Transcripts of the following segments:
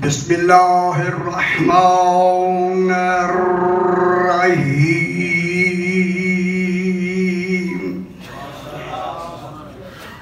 बिस्मिल्लाहिर्रहमानिर्रहीम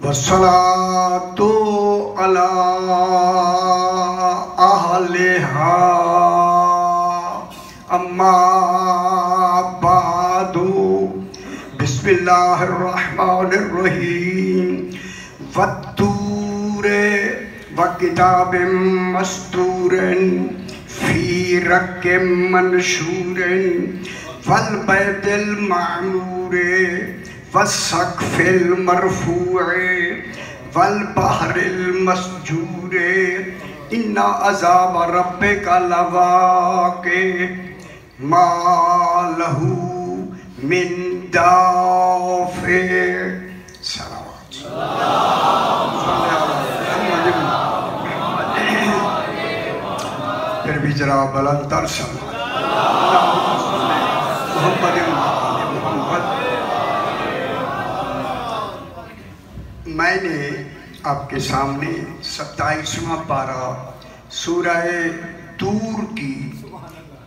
वसलातु बिस्मिल्लाहिर्रहमानिर्रहीम वत्तूरे व किताबिम मस्तूरन फ़ी रक्किम मनशूरन वल बैतिल मामूरे वसक़्फ़िल मरफ़ूए वल बहरिल मसजूरे इन्ना अज़ाब रब्बिका लवाक़े मा लहू मिन दाफ़े सलावत फिर भी जरा मोहम्मद मैंने आपके सामने सत्ताईसवा पारा सूरह तूर की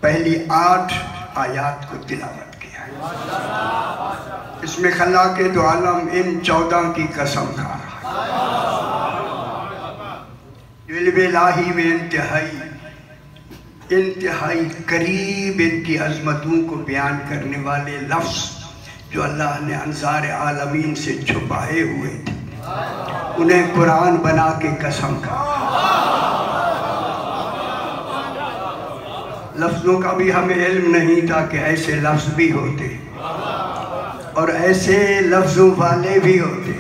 पहली आठ आयात को तिलावत। इसमें खल्ला के दो आलम इन चौदह की कसम खा है इल्म में इंतहाई इंतहाई करीब इनकी अजमतों को बयान करने वाले लफ्ज़ जो अल्लाह ने अनसार आलमीन से छुपाए हुए थे, उन्हें कुरान बना के कसम खा। लफ्ज़ों का भी हमें इल्म नहीं था कि ऐसे लफ्ज़ भी होते। और ऐसे लफ्ज़ों वाले भी होते।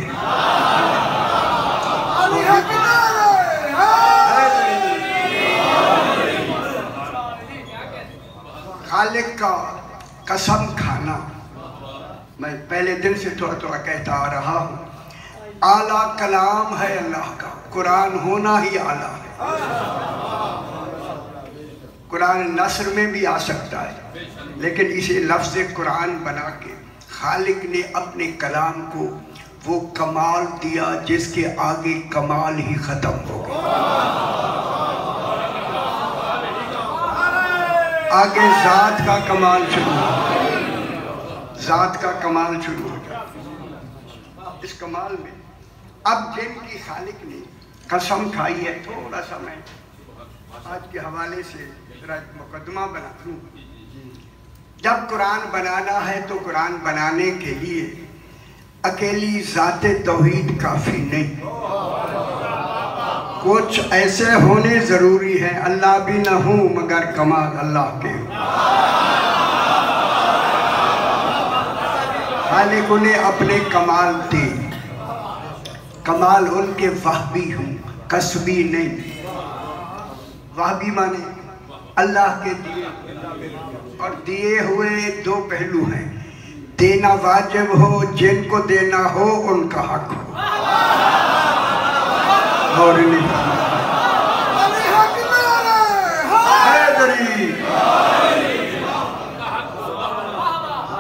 खालिक का कसम खाना। मैं पहले दिन से थोड़ा थोड़ा कहता आ रहा हूँ। आला कलाम है अल्लाह का। कुरान होना ही आला है। कुरान नसर में भी आ सकता है। लेकिन इसे लफ्ज़ कुरान बना के खालिक ने अपने कलाम को वो कमाल दिया जिसके आगे कमाल ही ख़त्म हो गया आगे ज़ात का कमाल शुरू हो ज़ात का कमाल शुरू हो गया। इस कमाल में अब जिनकी खालिक ने कसम खाई है, थोड़ा सा मैं आज के हवाले से मुकदमा बना जब कुरान बनाना है तो कुरान बनाने के लिए अकेली ज़ात तोहीद काफ़ी नहीं। कुछ ऐसे होने ज़रूरी है, अल्लाह भी ना हूँ, मगर कमाल अल्लाह के खालिक उन्हें अपने कमाल दे। कमाल उनके वाहबी हूँ, कसबी नहीं। वाहबी माने अल्लाह के दिए और दिए हुए दो पहलू हैं। देना वाजिब हो, जिनको देना हो, उनका हक हो। और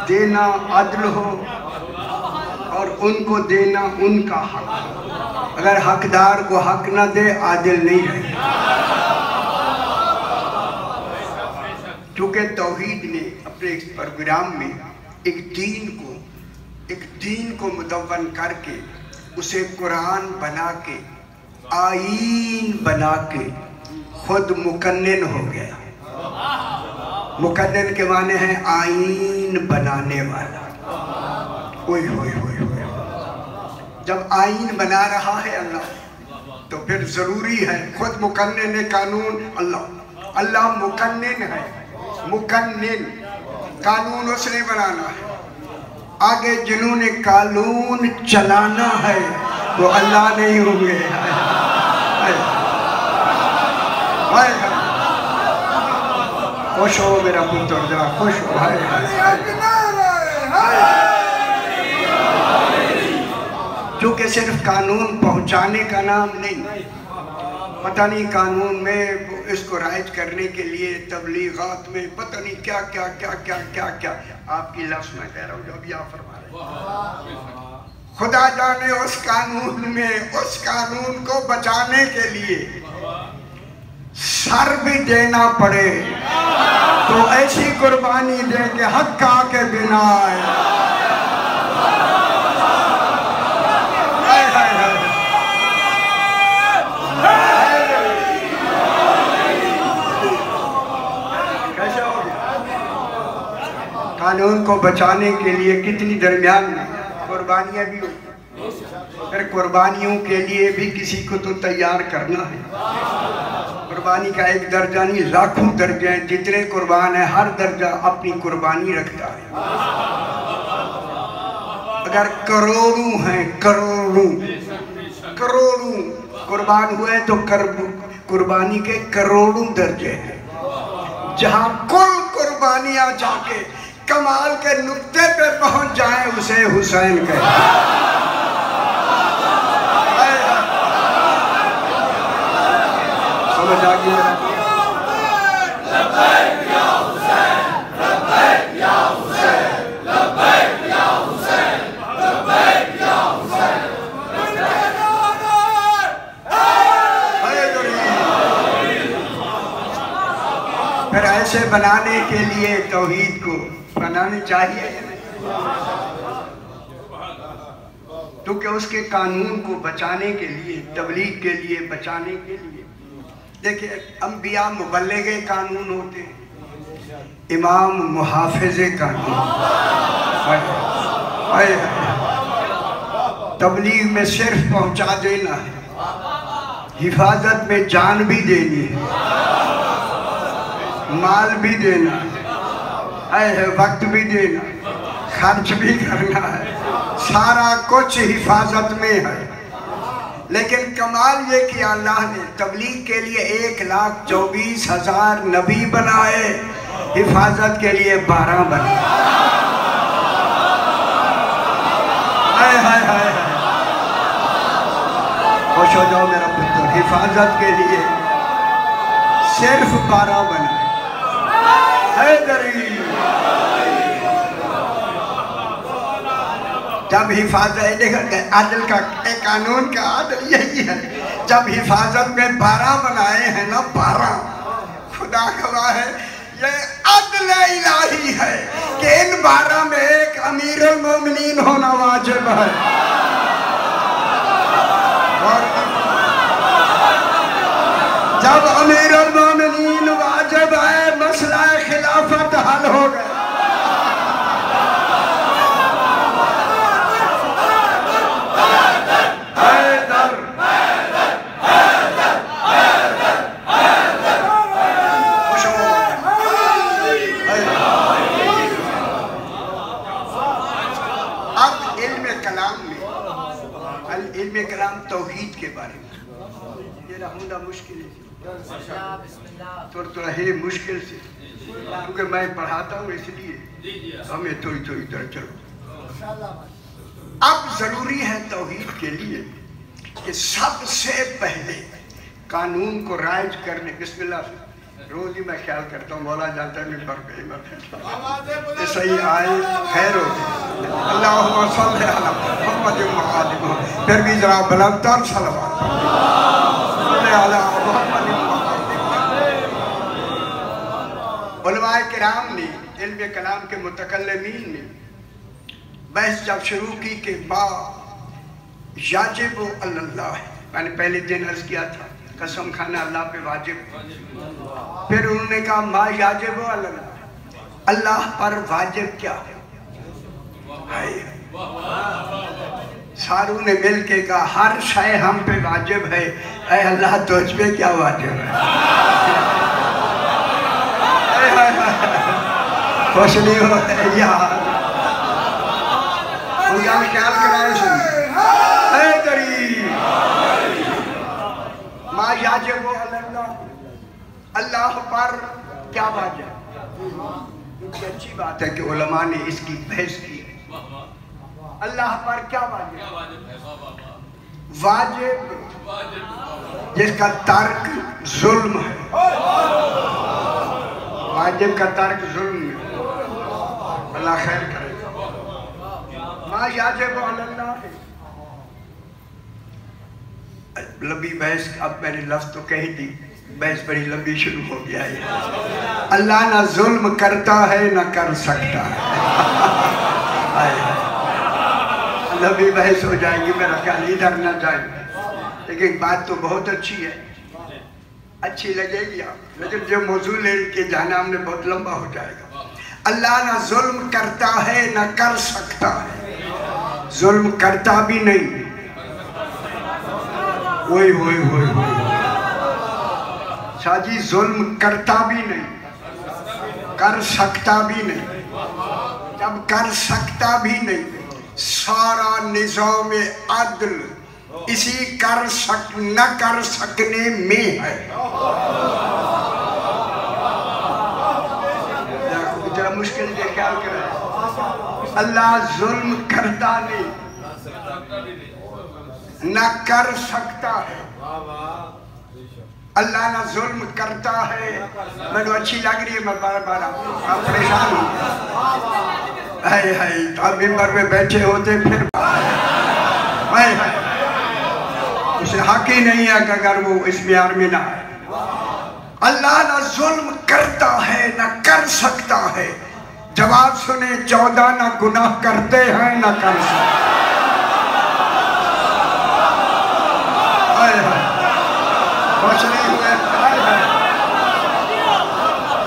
देना अदल हो और उनको देना उनका हक अगर हकदार को हक ना दे, आदिल नहीं रहे। क्योंकि तोहीद ने अपने इस प्रोग्राम में एक दीन को, एक दीन को मुदवन करके उसे कुरान बना के आइन बना के खुद मुकन्नन हो गया। मुकन्नन के माने हैं आइन बनाने वाला। ओए होए जब आइन बना रहा है अल्लाह तो फिर ज़रूरी है खुद मुकन्नन कानून। अल्लाह अल्लाह मुकन्नन है। मुकन्नन कानून उसने बनाना। है आगे जिन्होंने कानून चलाना है, वो अल्लाह नहीं होंगे। खुश हो मेरा पुत्र, जरा खुश हो। हाय। क्योंकि सिर्फ़ कानून पहुँचाने का नाम नहीं पता नहीं कानून में इसको राइज करने के लिए तबलीगात में पता नहीं क्या क्या क्या क्या क्या क्या। आपकी लफ्ज में कह रहा हूँ, जो अभी आप फरमा रहे खुदा जाने उस कानून में, उस कानून को बचाने के लिए सर भी देना पड़े तो ऐसी कुर्बानी देंगे हक्का के बिना। कानून को बचाने के लिए कितनी दरमियान कुर्बानियाँ भी फिर कुर्बानियों के लिए भी किसी को तो तैयार करना है। कुर्बानी का एक दर्जा नहीं, लाखों दर्जे हैं। जितने कुर्बान है, हर दर्जा अपनी कुर्बानी रखता है। अगर करोड़ों हैं, करोड़ों करोड़ों कुर्बान हुए तो कर, कुर्बानी के करोड़ों दर्जे हैं। जहाँ कुल कुर्बानियाँ जाके कमाल के नुक्ते पे पहुँच जाए उसे हुसैन कहते समझ आ गया। फिर ऐसे बनाने के लिए तोहीद को बनानी चाहिए। क्योंकि तो उसके कानून को बचाने के लिए, तबलीग के लिए बचाने के लिए? देखिए अम्बिया मुबलगे कानून होते हैं। इमाम मुहाफिज कानून। तबलीग में सिर्फ़ पहुँचा देना है। हिफाजत में जान भी देनी है। माल भी देना है। है, वक्त भी देना खर्च भी करना है। सारा कुछ हिफाजत में है। लेकिन कमाल ये कि अल्लाह ने तबलीग के लिए एक लाख चौबीस हज़ार नबी बनाए, हिफाजत के लिए बारह बनाए हाय हाय हाय खुश हो जाओ मेरा पुत्र, हिफाजत के लिए सिर्फ़ बारह बनाए हैदरी जब हिफाजत आदल का कानून का आदल यही है। जब हिफाजत में बारह बनाए हैं ना, बारह। खुदा गवाह है, ये अदल इलाही है कि इन बारह में एक अमीर मोमिनीन होना वाजिब है। और जब अमीर मोमिनीन वाजिब है मसला खिलाफत हल हो गया तोहीद के बारे में ये रहूँगा मुश्किल तो तो है मुश्किल से। क्योंकि मैं पढ़ाता हूँ इसलिए। हमें थोड़ी थोड़ी इधर चलो। अब ज़रूरी है तोहीद के लिए कि सबसे पहले कानून को राइज करने, बिस्मिल्लाह, रोज ही मैं ख्याल करता हूँ, मौला जानता नहीं फ़र्क सही आए, खैर हो अल्लाह फिर भी जरा बुलंदर कराम ने इल्म कलाम के मुतकलमीन ने बहस जब शुरू की के बाद याजिब अल्लाह मैंने पहले दिन अर्ज़ किया था, कसम खाना अल्लाह पे वाजिब। फिर उन्होंने कहा, मा याजिब अल्लाह। अल्लाह पर वाजिब क्या है? सारू ने मिल के कहा, हर शय हम पे वाजिब है। अल्लाह, तुझ पे क्या वाजिब है? खुश नहीं हो यार ख्याल अल्लाह पर क्या वाजिब अच्छी बात है कि। उलमा ने इसकी बहस की। अल्लाह पर क्या वाजिब वाजिब जिसका तर्क जुल्म है। वाजिब का तर्क जुल्म अल्लाह खैर करे। माँ याजिब लंबी बहस, अब मैंने लफ्ज तो कही दी। बहस बड़ी लंबी शुरू हो गया है। अल्लाह ना जुल्म करता है, ना कर सकता है। लंबी बहस हो जाएगी, मेरा ख्याल इधर ना जाए। लेकिन बात तो बहुत अच्छी है। अच्छी लगेगी आप। लेकिन जो मौजू ले के जाना हमने बहुत लंबा हो जाएगा। अल्लाह ना जुल्म करता है, ना कर सकता है। जुल्म करता भी नहीं। वही वही वही वही शाजी जुल्म करता भी नहीं। कर सकता भी नहीं। जब कर सकता भी नहीं, सारा निज़ाम अदल इसी कर सक, न कर सकने में है। जरा मुश्किल से ख्याल कर। अल्लाह जुल्म करता नहीं। न कर सकता है। अल्लाह ना जुल्म करता है। मैंने अच्छी लग रही है, मैं बार बार परेशान हूँ। हाय हाय, आप मिंबर में बैठे होते फिर हाय हाय। उसे हक ही नहीं है कि अगर वो इस बिहार में ना है अल्लाह ना जुल्म करता है, ना कर सकता है। जवाब सुने, चौदह ना गुनाह करते हैं, ना कर सकते।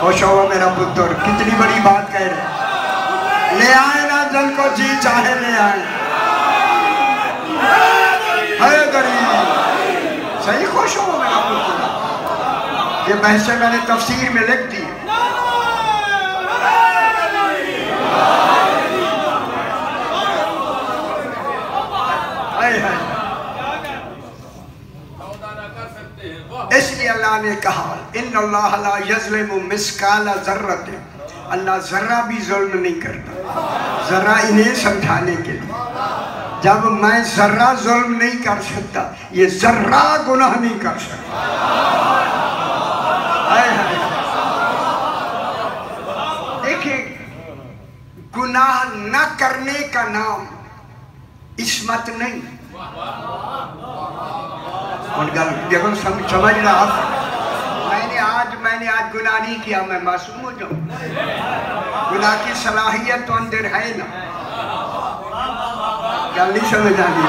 खुश हो मेरा पुत्र, कितनी बड़ी बात कह रहे ले आए ना जल को जी चाहे, ले आए। है गरीब। सही खुश हो मेरा पुत्र ये बहसे मैंने तफसीर में लिख दी। इसलिए अल्लाह ने कहा इन मिसकाला जर्रत अल्लाह ज़र्रा भी जुल्म नहीं करता। जरा इन्हें समझाने के लिए। जब मैं ज़र्रा जुल्म नहीं कर सकता, ये ज़र्रा गुनाह नहीं कर सकता। देखिए, गुनाह न करने का नाम इसमत नहीं। देखो समझ रहा। मैंने आज मैंने आज गुनाह नहीं किया, मैं मासूम हो जाऊँ। गुनाह की सलाहियत तो अंदर है ना। क्या नहीं समझ आ रही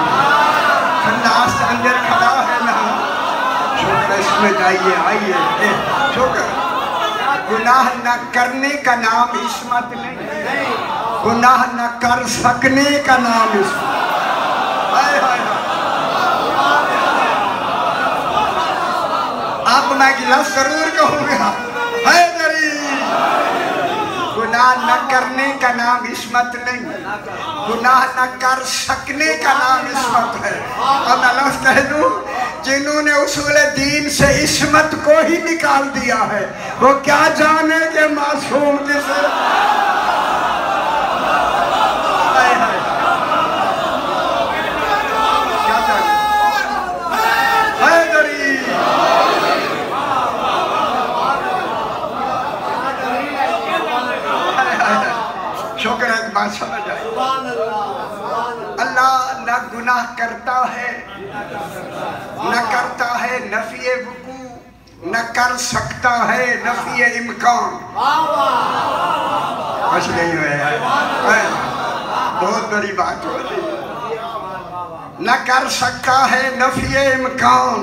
अंदर खड़ा है ना। छोकर इसमें जाइए, आइए। छोकर। गुनाह न करने का नाम इसमत नहीं गुनाह न कर सकने का नाम इसमत अब मैं गिलास ज़रूर कहूँगा। गुनाह न करने का नाम इसमत नहीं। गुनाह न कर सकने का नाम इसमत है। और मैं कह दू, जिन्होंने उसूल दीन से इसमत को ही निकाल दिया है, वो क्या जाने के मासूम किसे बात समझ आए अल्लाह न गुनाह करता है, न करता है नफी वकू, न कर सकता है नफी इम्कान। कुछ नहीं हुआ बहुत बड़ी बात हो रही न कर सकता है नफी इम्कान।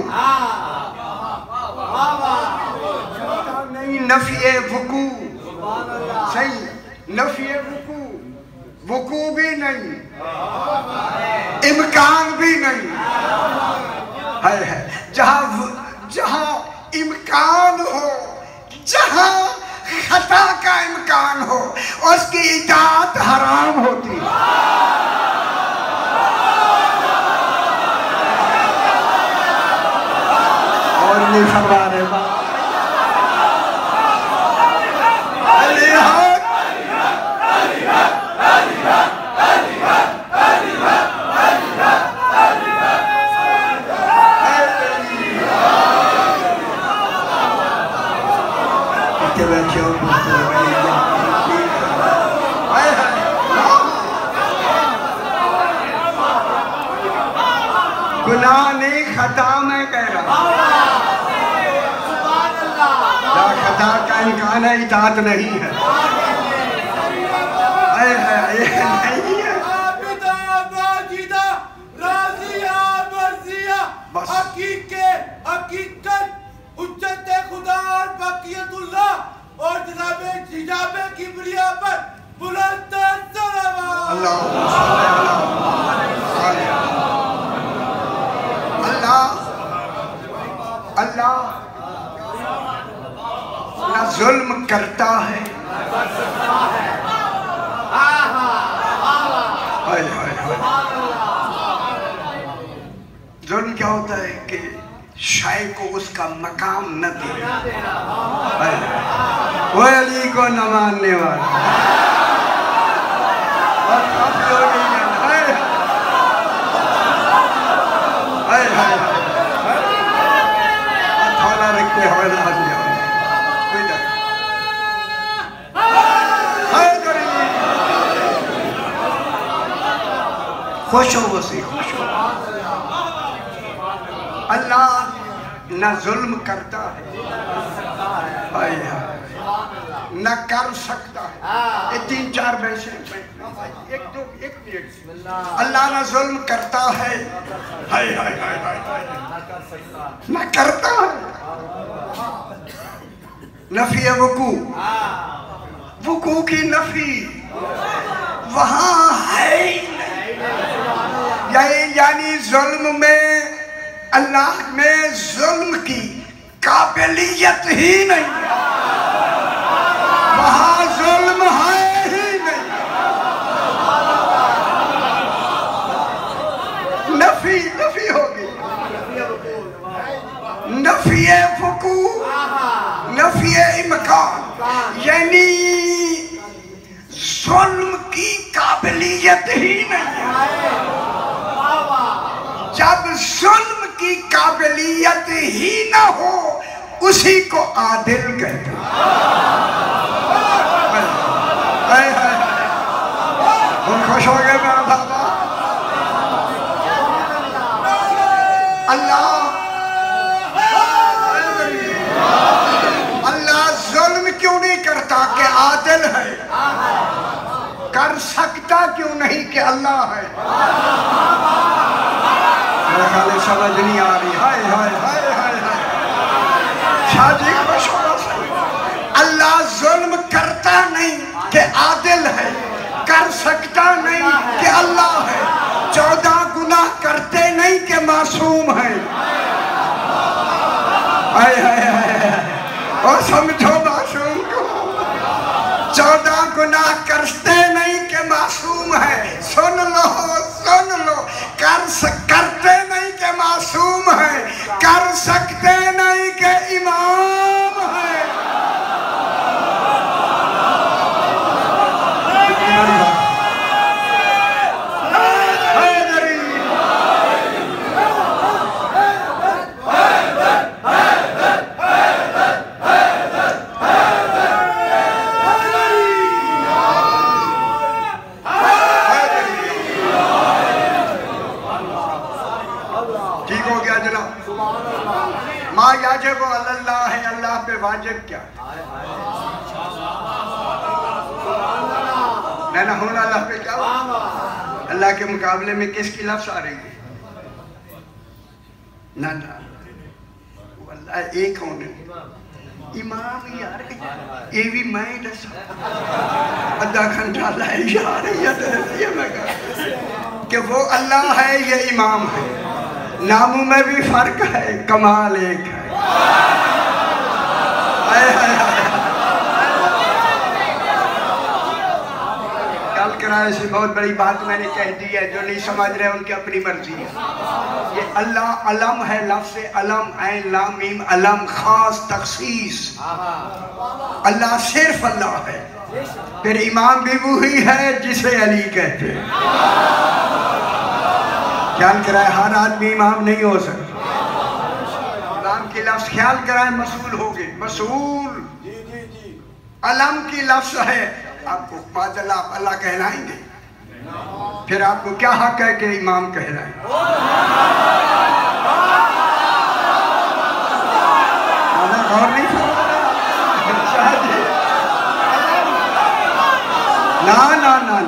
नहीं नफी वकू। सही नफी वकू वकू भी नहीं, इमकान भी नहीं। है जहाँ जहाँ इम्कान हो, जहाँ खता का इम्कान हो, उसकी इजात हराम होती। है और ये फरमा रहे बात खता मैं कह रहा ला खता इम्कान है इतात नहीं है। अल्लाह अल्लाह। जुल्म करता है। जुल्म क्या होता है कि शाय को उसका मकाम न दे। वो अली को न मानने वाला। हाय। थोड़ा रख के हवाला आ जाओ कोई डर हाय गरीब। खुश हो वसी खुश हो। अल्लाह न जुल्म करता है न कर सकता है। तीन चार वैसे एक दो, एक मिनट। अल्लाह न जुल्म करता है हाय हाय हाय हाय। न करता है। नफी है वकू। वकू की नफी। वहाँ है यानी जुल्म में, अल्लाह में जुल्म की काबिलियत ही नहीं। वहाँ जुल्म है ही नहीं। नफी नफी होगी। नफी फकू नफी इमकान। यानी, जुल्म की काबिलियत ही नहीं। है जब जुल्म की काबिलियत ही ना हो, उसी को आदिल कहते खुश हो गए मेरा बाबा? अल्लाह। अल्लाह जुल्म क्यों नहीं करता कि आदिल है? कर सकता क्यों नहीं कि अल्लाह है? समझ नहीं आ रही। हाय हाय हाय हाय हाय। शादी अल्लाह जुल्म करता नहीं कि आदिल है, कर सकता नहीं कि अल्लाह है। चौदह गुना करते नहीं कि मासूम है। अल्लाह के मुकाबले में किसकी लफ्ज आ रही है? ना ना। अल्लाह एक होने इमाम यार ये भी मैं दसा अद्धा घंटा लाई यार ये मैं कि वो अल्लाह है ये इमाम है। नामों में भी फ़र्क है कमाल एक है। हाय, हाय, हाय। कल किराए से बहुत बड़ी बात मैंने कह दी है, जो नहीं समझ रहे उनकी अपनी मर्ज़ी है। ये अल्लाह अलम है, लफ्ज अलम ऐन लाम, मीम, अलम, खास, तखसीस। अल्लाह सिर्फ़ अल्लाह है। फिर इमाम भी वही है जिसे अली कहते हैं। ख्याल कराए, हर आदमी इमाम नहीं हो सकता। इमाम की लफ्ज ख्याल कराए, मसूल हो गए। मसूल। अलम की लफ्ज है आपको फाजल आप अल्लाह कहलाएँगे। फिर आपको क्या हक है कि इमाम कहलाएँगे और नहीं ना ना ना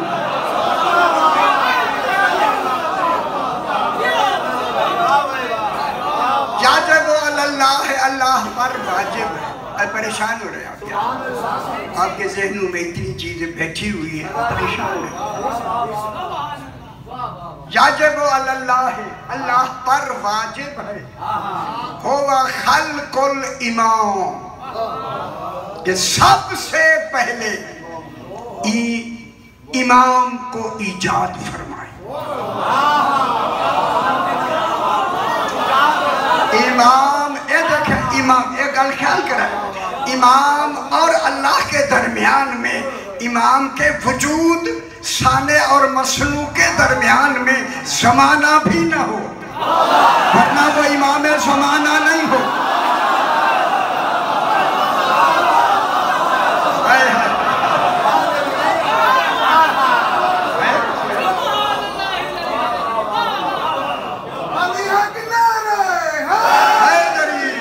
क्या जब अल्लाह है, अल्लाह पर वाजिब है। परेशान हो रहे आप क्या? आपके जहनों में इतनी चीज़ें बैठी हुई हैं परेशान है। अल्लाह है अल्लाह पर वाजिब है। होवा खल कुल इमाम कि सबसे पहले ई, इमाम को ईजाद फरमाए। इमाम ये देखे इमाम एक गल ख्याल करें। इमाम और अल्लाह के दरमियान में, इमाम के वजूद, साने और मसलू के दरमियान में समाना भी ना हो। वरना वो इमाम समाना नहीं हो हाय हाय। अली है कि नारे हाँ हैदरी।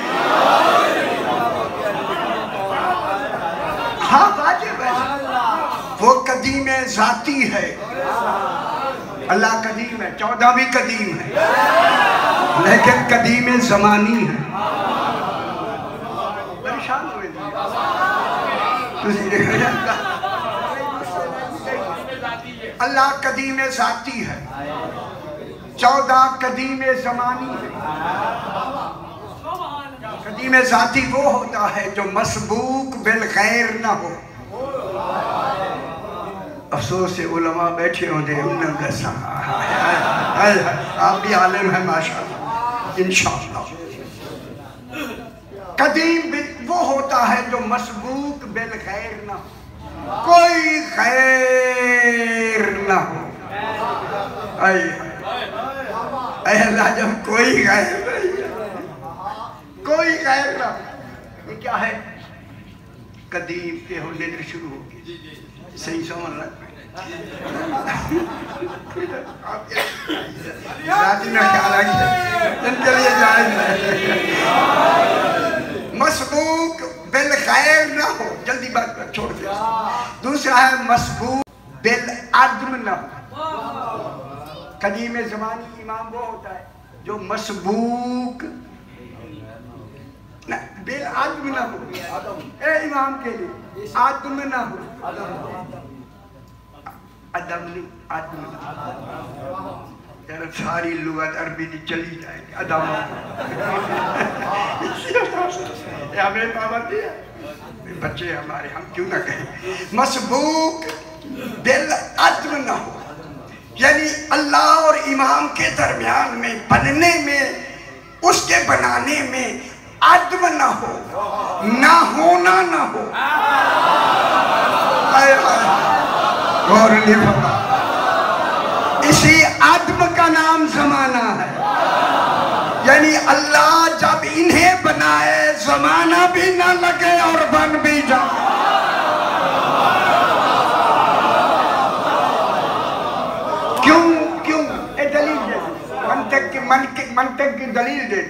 हाँ वाजिब है वो कदीम जाती है। अल्लाह कदीम है चौदह भी कदीम है। लेकिन कदीम जमानी है। परेशान अल्लाह। कदीम जाती है। चौदह कदीम जमानी है। कदीम जाती वो होता है जो मसबूक बिल गैर ना हो। अफसोस से उलमा बैठे होते उन्हें दसा आप भी आलिम हैं माशा इंशाल्लाह। कदीम वो होता है जो मसबूक बिल खैर न कोई खैर ना हो। जब कोई खैर कोई खैर न। ये क्या है? कदीम के होने शुरू हो गई सही समझ लग रात में ख्याल रखिए इनके लिए जाए मसबूक बिल खैर ना हो, जल्दी बात कर, छोड़ दे। दूसरा है मसबूक बिल अदम ना हो। कदीम जमानी इमाम वो होता है जो मसबूक बिल आदम ना हो। ए, इमाम के लिए, आदम ना हो। अदम आदम। तेरा सारी लुगत अरबी की चली जाएगी। अदम हमें पाबंदी है बच्चे हमारे, हम क्यों ना कहें? मसबूक बिल अदम ना हो। यानी अल्लाह और इमाम के दरमियान में, बनने में, उसके बनाने में अदम ना हो। ना होना ना हो। हाय हाय। फरमा इसी आदम का नाम जमाना है। यानी अल्लाह जब इन्हें बनाए, जमाना भी ना लगे और बन भी जाए। क्यों? क्यों? दलील दे मंतक की मन की मंतक की दलील दे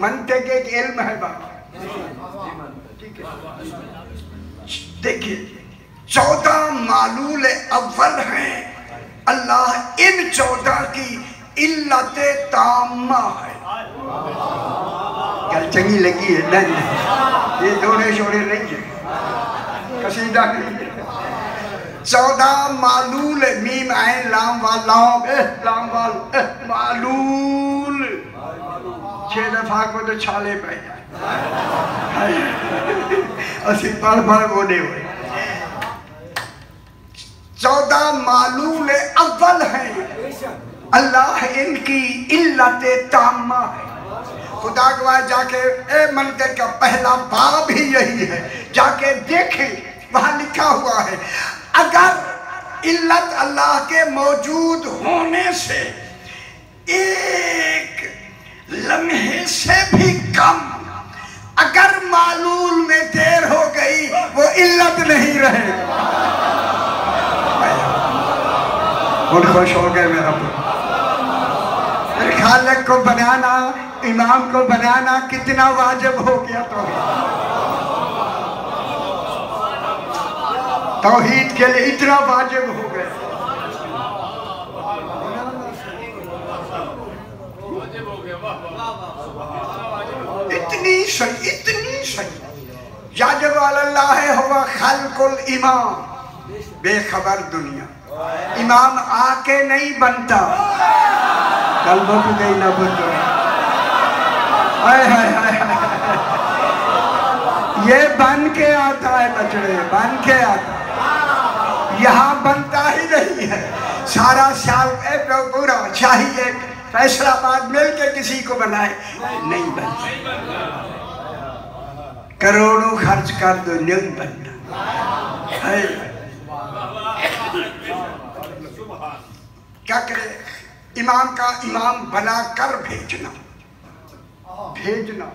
मंतक एक इल्म है बात ठीक है। देखिए चौदह मालूल अव्वल हैं। अल्लाह इन चौदह की इल्लत तामा है। कल चंगी लगी है नहीं। ये जोड़े शोड़े नहीं है। कसीदा नहीं है। चौदह मालूल मीम आए, लाम वाल, लाम लाम वाल मालूल। छह दफ़ा को तो छाले पै ਅਸੀਂ पढ़ पढ़ बोले हुए। चौदह मालूम अव्वल है। अल्लाह इनकी इल्लत तामा है। खुदा गवाह जाके, ए मंदिर का पहला बाब ही यही है। जाके देखे, वहाँ लिखा हुआ है, अगर इल्लत अल्लाह के मौजूद होने से एक लम्हे से भी कम, अगर मालूल में देर हो गई, वो इल्लत नहीं रहे और खुश हो गए मेरा पुत्र। खालक को बनाना, इमाम को बनाना कितना वाजिब हो गया तो तोहीद के लिए इतना वाजिब हो गया। इतनी सही इतनी सही। याजब अल्लाह हुआ खलकुल इमाम। बेखबर दुनिया। इमाम आके नहीं बनता। कल बुक गई ना हाय। ये बन के आता है बचड़े बन के आता यहाँ बनता ही नहीं है। सारा साल पूरा चाहिए फैसलाबाद मिल के किसी को बनाए। नहीं बनता। करोड़ों खर्च कर दो, नहीं बनता। क्या करे? इमाम का इमाम बना कर भेजना। भेजना।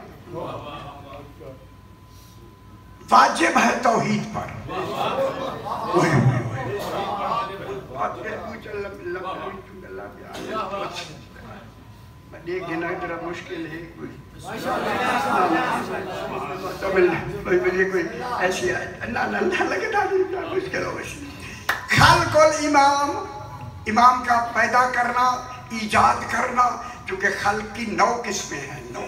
वाजिब है तौहीद पर। मुश्किल है कोई मुझे कोई ऐसी ना ना लगता नहीं मुश्किल हो खल इमाम इमाम का पैदा करना ईजाद करना क्योंकि खल की नौ किस्में हैं नौ।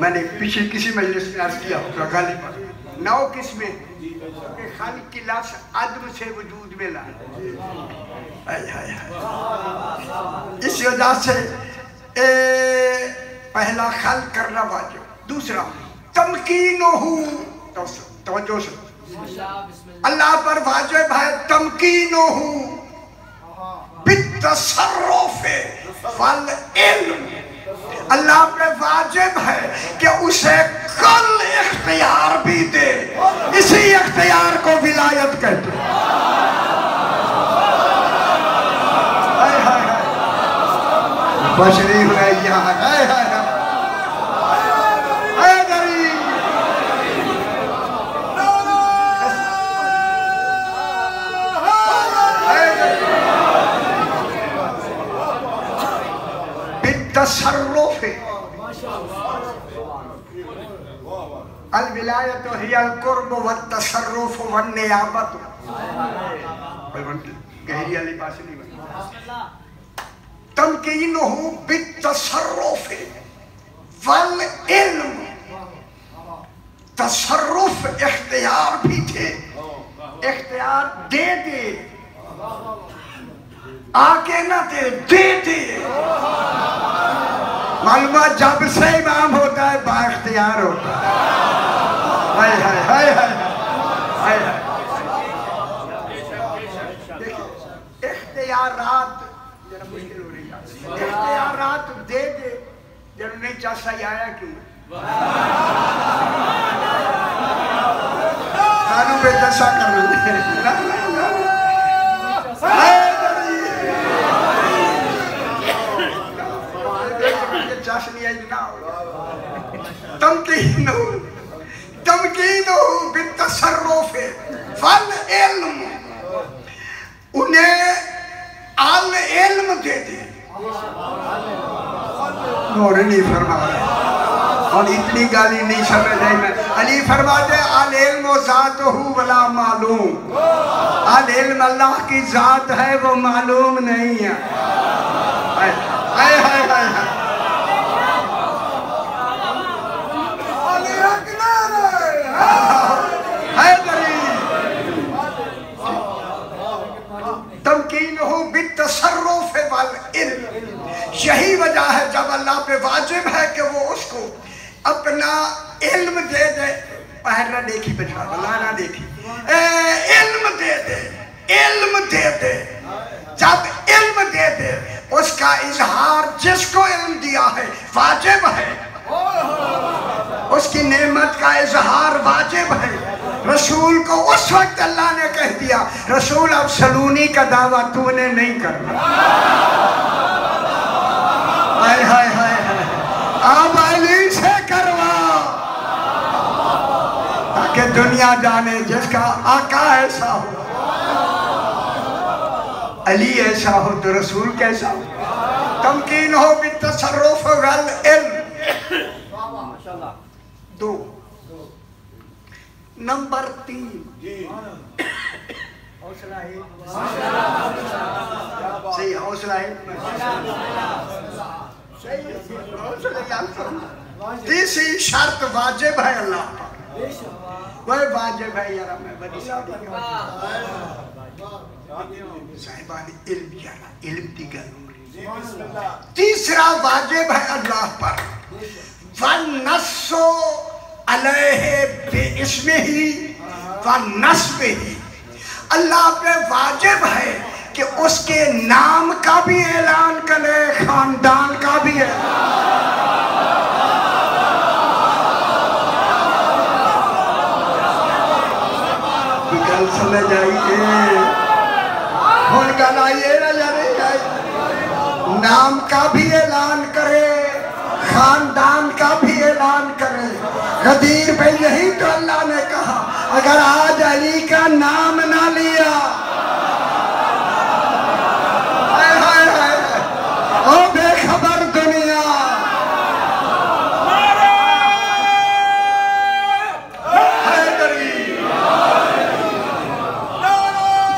मैंने पीछे किसी मजलिस में अर्ज़ किया होगा गाली पर। नौ किस्में खल की लाश अदम से वजूद में ला इस वजह से ए, पहला खल करना वाजिब दूसरा तमकीन हो। तो तवज्जो से। अल्लाह पर वाजिब है तमकीन हो। इल्म। अल्लाह पे वाजिब है कि उसे कल इख्तियार भी दे। इसी इख्तियार को विलायत कहते हैं। बशरीफ है यहाँ। हाय। बितसर्रुफ अल विलायत हिय अल कुर्ब व तसर्रुफ व नियाबत गहरी वाली बात नहीं बनी तमकीनहु बितसर्रुफ वल इल्म तसर्रुफ इख्तियार दे आके ना दे दे दे। मालूम जब से इमाम होता है बाख्तियार होता है। हाय हाय हाय हाय हाय हाय देखिए इख्तियारात जरा मुश्किल हो रही है। इख्तियारात दे दे। जरा नहीं चासा आया क्यों कानू पे दशा कर रहे हैं ना, ना, ना। हाय गरीब। चाशनी आई ना तमकीन तमकीन बितसर्रुफ फल उन्हें अल इल्म दे दे। नूर फरमा और इतनी गाली नहीं समझ आई मैं। अली फरमाते अल इल्म जात हु, वला मालूम। अल इल्म अल्लाह की जात है, वो मालूम नहीं है। हाय हाय हाय हाय हाय तमकीन हो वल यही वजह है जब अल्लाह पे वाजिब है कि वो उसको अपना इल्म दे दे। पहरना देखी बेटा बला ना देखी। ए, इल्म दे दे इल्म दे दे। जब इल्म दे दे उसका इजहार जिसको इल्म दिया है वाजिब है। उसकी नेमत का इजहार वाजिब है। रसूल को उस वक्त अल्लाह ने कह दिया, रसूल, अब सलूनी का दावा तूने नहीं करना। हाय हाय हाय अब अली से करवा। ताकि दुनिया जाने जिसका आका ऐसा हो। अली ऐसा हो तो रसूल कैसा हो? तमकीन हो भी तसर्रुफ वल इल्म। दो। नंबर तीन। हौसला है। सही हौसला है। सही है। तीसरी शर्त वाजिब है अल्लाह पर वह वाजिब है यार मैं बड़ी साहिबान इल्म यारा इल्म गल तीसरा वाजिब है अल्लाह पर। नसो इसमें ही व नस में ही अल्लाह पे वाजिब है कि उसके नाम का भी ऐलान करे, खानदान का भी है। गल समझ जाइए हम गल आइए ना जाने नाम का भी ऐलान करे। खानदान का भी ऐलान करें। गदीर पे यही तो अल्लाह ने कहा, अगर आज अली का नाम ना लिया हाय हाय हाय ओ बेखबर दुनिया हैदरी हैदरी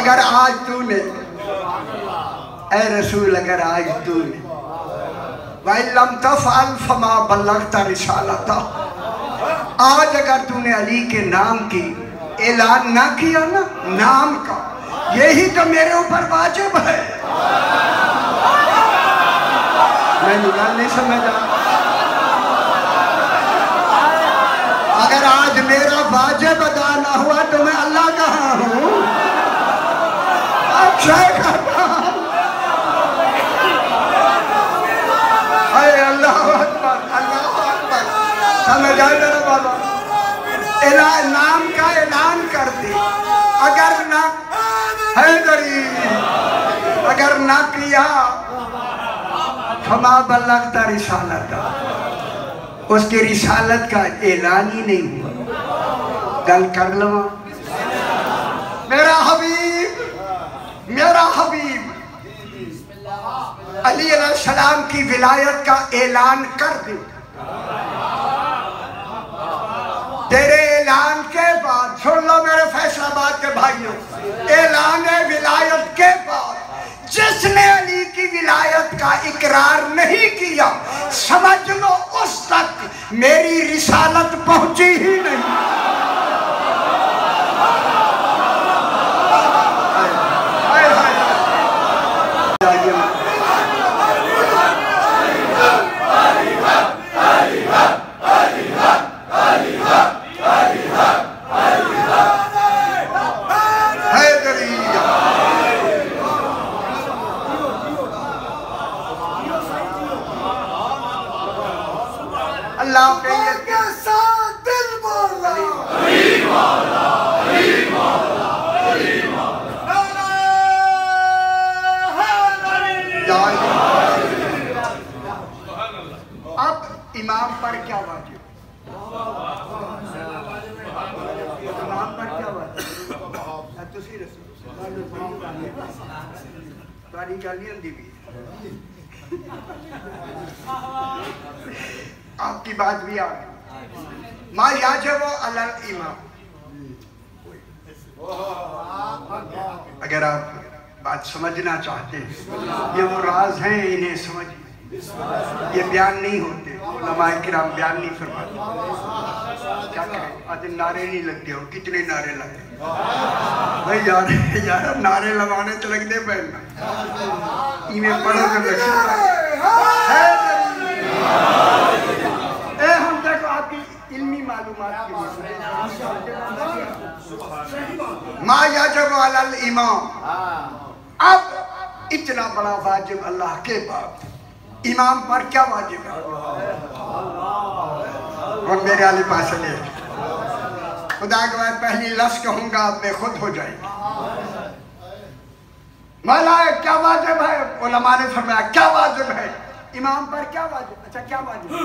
अगर आज तूने ए रसूल अगर आज तूने वम तफअल फमा बल्लगता रिसालता। आज अगर तूने अली के नाम की ऐलान ना किया ना, नाम का, यही तो मेरे ऊपर वाजिब है। मैं निकाल नहीं समझा। अगर आज मेरा वाजिब अदा ना हुआ तो मैं अल्लाह कहाँ हूँ? अक्षय करता हूँ। अरे अल्लाह अकबर अल्लाह अकबर समझ मेरा बाबा? नाम का ऐलान कर दे। अगर ना हैदरी अगर ना किया फमा बल्लगता रिसालत। उसकी रिसालत का ऐलान ही नहीं हुआ। गल कर लो मेरा हबीब मेरा हबीब अली सलाम की विलायत का ऐलान कर दे। तेरे ऐलान के बाद, सुन लो मेरे फैसलाबाद के भाइयों, ऐलान विलायत के बाद। जिसने अली की विलायत का इकरार नहीं किया, समझ लो उस तक मेरी रिसालत पहुँची ही नहीं। अल्लाह पे ये के साथ दिल बोल रहा अब इमाम पर क्या वाजिब इमाम पर क्या वाजिब अब तुसी रसो ਤੁਹਾਡੀ ਗੱਲ ਨਹੀਂ ਹੁੰਦੀ ਵੀ आपकी बात भी आ गई माँ याजब अलल इमाम? अगर आप बात समझना चाहते हैं, ये वो राज हैं, इन्हें समझ। ये बयान नहीं होते किराम बयान नहीं फरमाते। क्या करें आज नारे नहीं लगते हो, कितने नारे लगते भाई यार यार, नारे लगाने तो लगते पहनना इन्हें पढ़ो कर ए हम देखो आपकी इल्मी मालूमात मा याजब अलल इमाम अब इतना बड़ा वाजिब अल्लाह के बाद इमाम पर क्या वाजिब है? और मेरे वाले पास ले। खुदा के बाद पहली लफ्ज कहूँगा मैं खुद हो जाएगी मौला क्या वाजिब है? उलमा ने फरमाया क्या वाजिब है? इमाम पर क्या वाजिब? अच्छा क्या वाजिब है?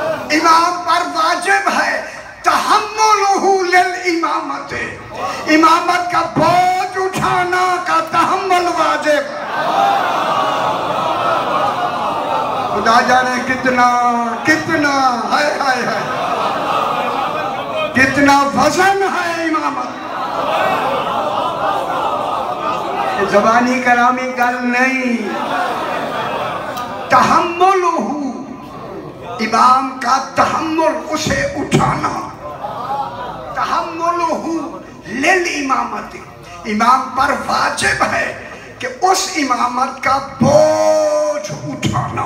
इमाम पर वाजिब है। इमामत। इमामत का बोझ उठाना का तहम्मुल वाजिब। खुदा जाने कितना कितना है हाय हाय। कितना वज़न है इमामत। जबानी कलामी गल नहीं। तहम्मुल इमाम का तहम्मुल उसे उठाना। तहम्मुल लिल इमामत। इमाम पर वाजिब है कि उस इमामत का बोझ उठाना।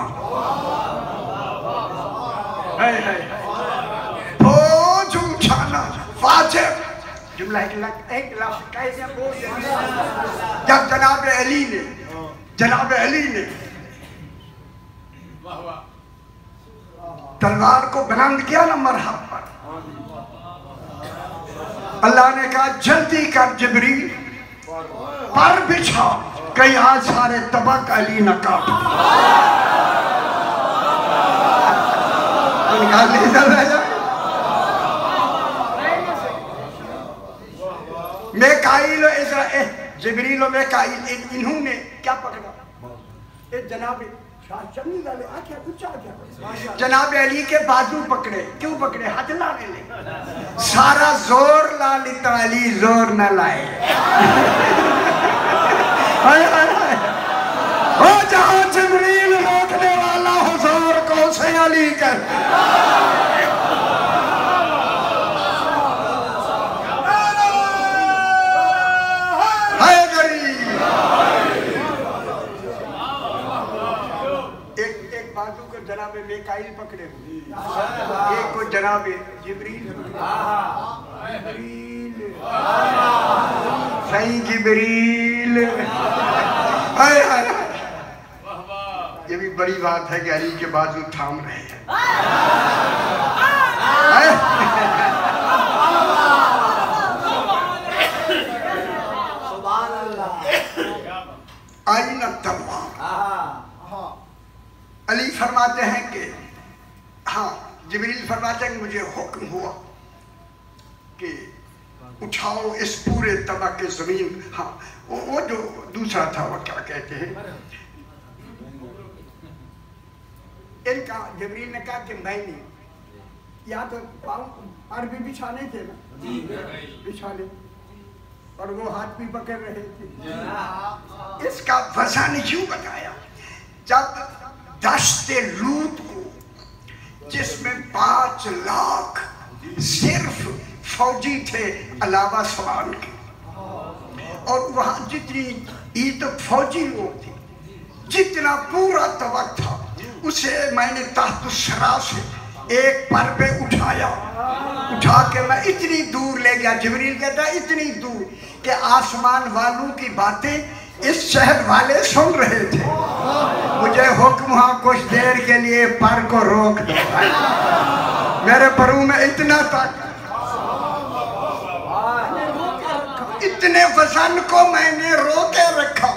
है, है, है। बोझ उठाना वाजिब। जुमला एक लफ्ज कैसे बोझ? जब जनाब अली ने जनाब अली ने तलवार को बुलंद किया ना मरहब पर। अल्लाह ने कहा, जल्दी कर जिबरी पर बिछा, कई आज सारे तबक अली न काट। मेकाइल जिबरील इन्होंने क्या पकड़ा? जनाब जनाब अली के बाजू पकड़े, क्यों पकड़े? हाथ लाने ले। सारा ज़ोर ला लिता अली ज़ोर न लाए। ओ जहाँ जिबरील रोकने वाला हो ज़ोर को अली कर हाय गरीब एक एक बाजू को जनाब मेकाइल पकड़े हुए। एक को जनाब जिबरील। जिबरील। सही जिबरील। हाय हाय ये भी बड़ी बात है कि अली के बाजू थाम रहे हैं? तलवार अली फरमाते हैं कि हाँ जबरील फरमाते हैं मुझे हुक्म हुआ कि उठाओ इस पूरे तबक ज़मीन। हाँ वो, वो जो दूसरा था वो क्या कहते हैं? इनका जबरील ने कहा कि मैंने या तो पाँव अरबी बिछाने थे ना? बिछाने। और वो हाथ भी पकड़ रहे थे। इसका वज़न यूँ बताया? जब दस्ते लूत को जिसमें पाँच लाख सिर्फ़ फौजी थे अलावा सवाल के। और वहाँ जितनी ईद फौजी लोग थे, जितना पूरा तवक था, उसे मैंने ताहत सरा से एक पर पे उठाया। उठा के मैं इतनी दूर ले गया, जबरील कहता इतनी दूर कि आसमान वालों की बातें इस शहर वाले सुन रहे थे। मुझे हुक्म हुआ, कुछ देर के लिए पर को रोक दो। मेरे परू में इतना तक इतने वज़न को मैंने रोके रखा।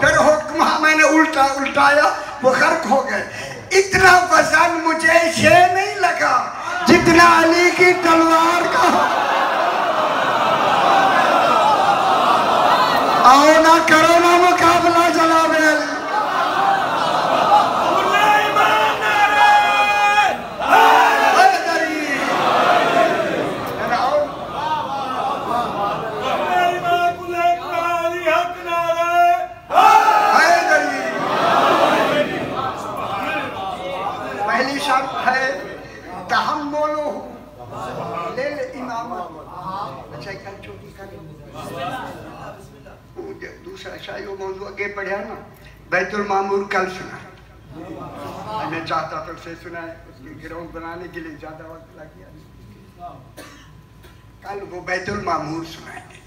फिर हुक्म मैंने उल्टा, उल्टाया, वो गर्क हो गए। इतना वज़न मुझे ये नहीं लगा जितना अली की तलवार का आओ ना करो ना मुकाबला जनाब अली अरे गरीब। अरे आओ। है गरीब। पहली शर्त है तहम्मुलु लिल इमामत अच्छा एक कल छोटी कर वो जो दूसरा आगे बढ़िया ना, बैतुल मामूर कल सुना। मैं चाहता तो उसे सुना है उसकी ग्राउंड बनाने के लिए ज़्यादा वक्त लग। गया कल वो बैतुल मामूर सुनाएँगे,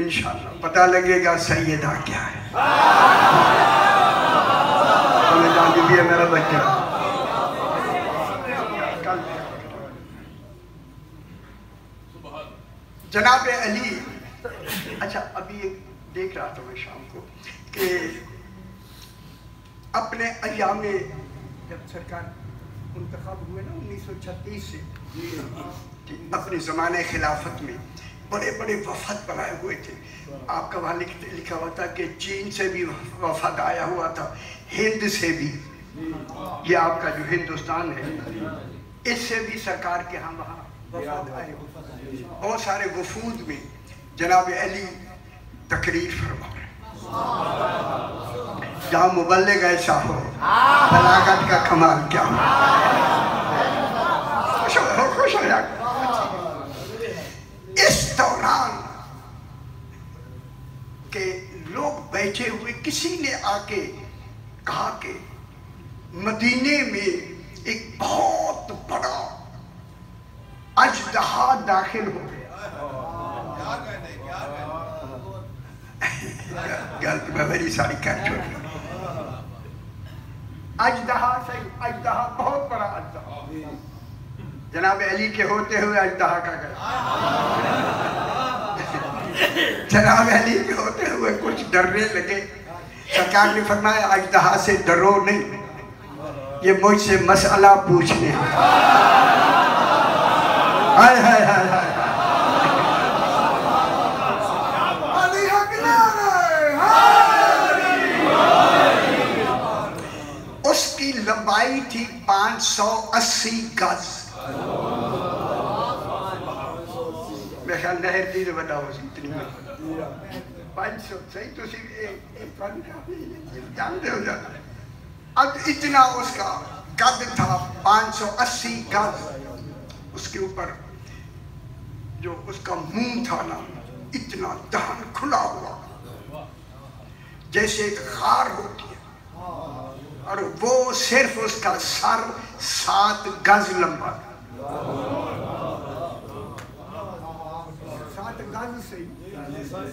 इंशाल्लाह। पता लगेगा सैयदा क्या है। हमें जान दीजिए मेरा तवज्जो जनाब अली। अच्छा अभी एक देख रहा था मैं शाम को कि अपने अयाम जब सरकार मुंतखब हुए ना 1936 से अपने ज़माने खिलाफत में बड़े बड़े वफद बनाए हुए थे। आपका वहाँ लिख, लिखा हुआ था कि चीन से भी वफद आया हुआ था हिंद से भी। ये आपका जो हिंदुस्तान है इससे भी सरकार के यहाँ वहाँ वफद आए। बहुत सारे वफूद में जनाब अली तकरीर फरमा। जहाँ मुबल्लिग ऐसा हो बलागत का कमाल क्या हो खुश हो खुश हो इस दौरान के लोग बैठे हुए किसी ने आके कहा कि मदीने में एक बहुत बड़ा अजदहा दाखिल हो गया। गलत मैं मेरी सारी कर छोड़ी अजदहा सही अजदहा बहुत बड़ा अजदहा। जनाब अली के होते हुए अजदहा का गया। जनाब अली के होते हुए कुछ डरने लगे। सरकार ने फरमाया, अजदहा से डरो नहीं। ये मुझसे मसला पूछने। हाय हाय हाय हाय उसकी लंबाई थी 580 गज। मैं ख्याल नहर दी तो बता इतनी पाँच सौ, सही तो जानते हो अब इतना उसका था 580 गज। उसके ऊपर जो उसका मुँह था ना, इतना दहन खुला हुआ। जैसे एक खार होती है। और वो सिर्फ़ उसका सर सात गज लंबा सात गज से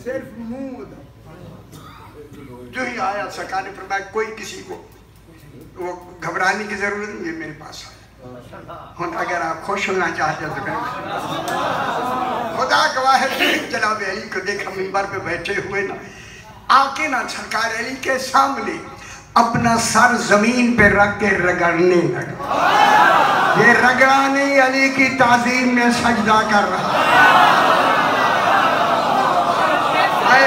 सिर्फ़ मुँह जो ही आया सरकार ने फरमाया कोई किसी को, वो घबराने की ज़रूरत नहीं है, मेरे पास हम अगर आप खुश होना चाहते हो तो खुदा गवाह जनाब अली को देखा, मिंबर पे बैठे हुए ना। आके ना सरकार अली के सामने अपना सर ज़मीन पे रख के रगड़ने लगा। ये रगड़ा नहीं अली की ताजीम में सजदा कर रहा। हाय।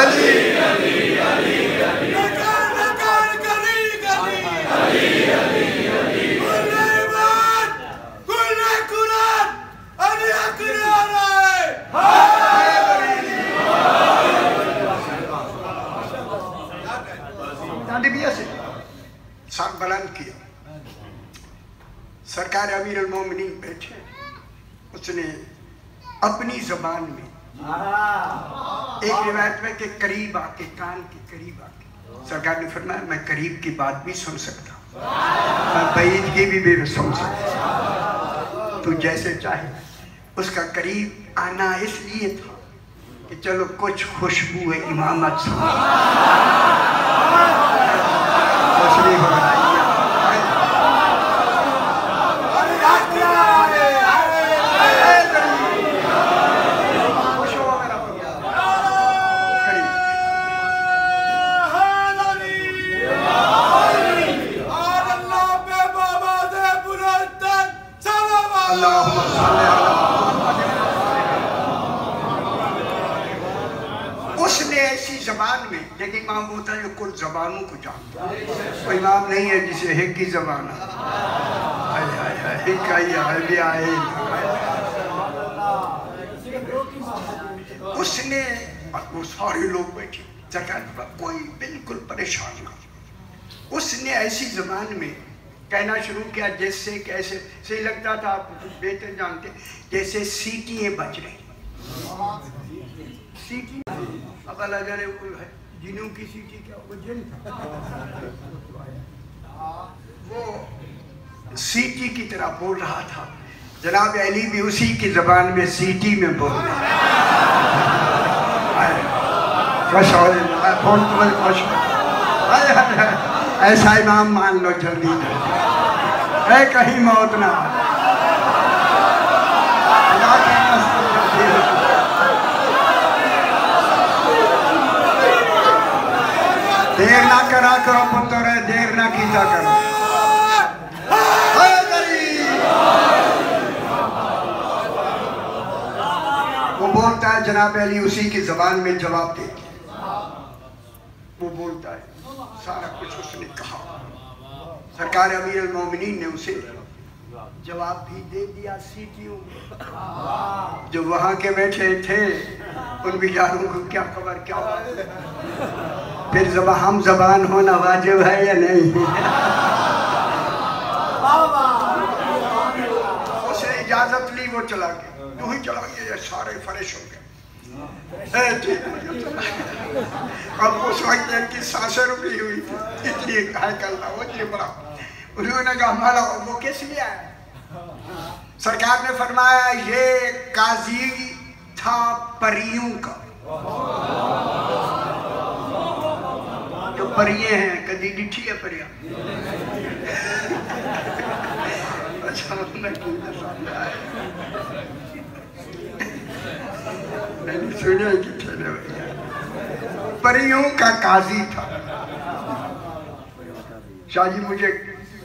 अली से सर बुलंद किया सरकार अमीर मोमिनीन बैठे उसने अपनी जबान में एक रिवायत में के करीब आके कान के करीब आके सरकार ने फरमाया मैं करीब की बात भी सुन सकता मैं बैद की भी, भी सुन सकता तू जैसे चाहे उसका करीब आना इसलिए था कि चलो कुछ खुशबू है इमामत से कुछ नहीं हो रहा उसने ऐसी एक इमाम होता है जो कुल जबानों को जानता है। कोई इमाम नहीं है जिसे हिक की जबान उसने वो सारे लोग बैठे। सरकार कोई बिल्कुल परेशान ना उसने ऐसी जबान में कहना शुरू किया, जैसे कैसे सही लगता था, आप बेहतर जानते जैसे सीटियाँ बच रही। सीटी अब अलग अलग जिनों की सीटी क्या वो जिन वो सीटी की तरह बोल रहा था। जनाब अली भी उसी की जबान में सीटी में बोल रहा हो ऐसा इमाम मान लो जल्दी। कहीं मौत ना देर ना करा करो पुत्र, देर ना कीता करो। वो बोलता है, जनाब अली, उसी की जबान में जवाब दे। वो बोलता है, सारा कुछ उसने कहा। सरकार अमीर मोमिनीन ने उसे जवाब भी दे दिया, सीटियों। जो वहाँ के बैठे थे, उन बिचारों को क्या खबर, क्या फिर जब हम जबान होना वाजिब है या नहीं? उसने इजाज़त ली, वो चला गया। यूँ ही चला गया सारे फरेश हो गए। अब उस वक्त इनकी साँसें रुकी हुई। थी इसलिए कहा करना वो जी बड़ा। उन्होंने कहा हमारा वो किस लिए आया? सरकार ने फरमाया, ये काजी था परियों का। जो परिये हैं कदी डिठी है परिया? अच्छा मैंने सुना परियों का काजी था। शाहजी मुझे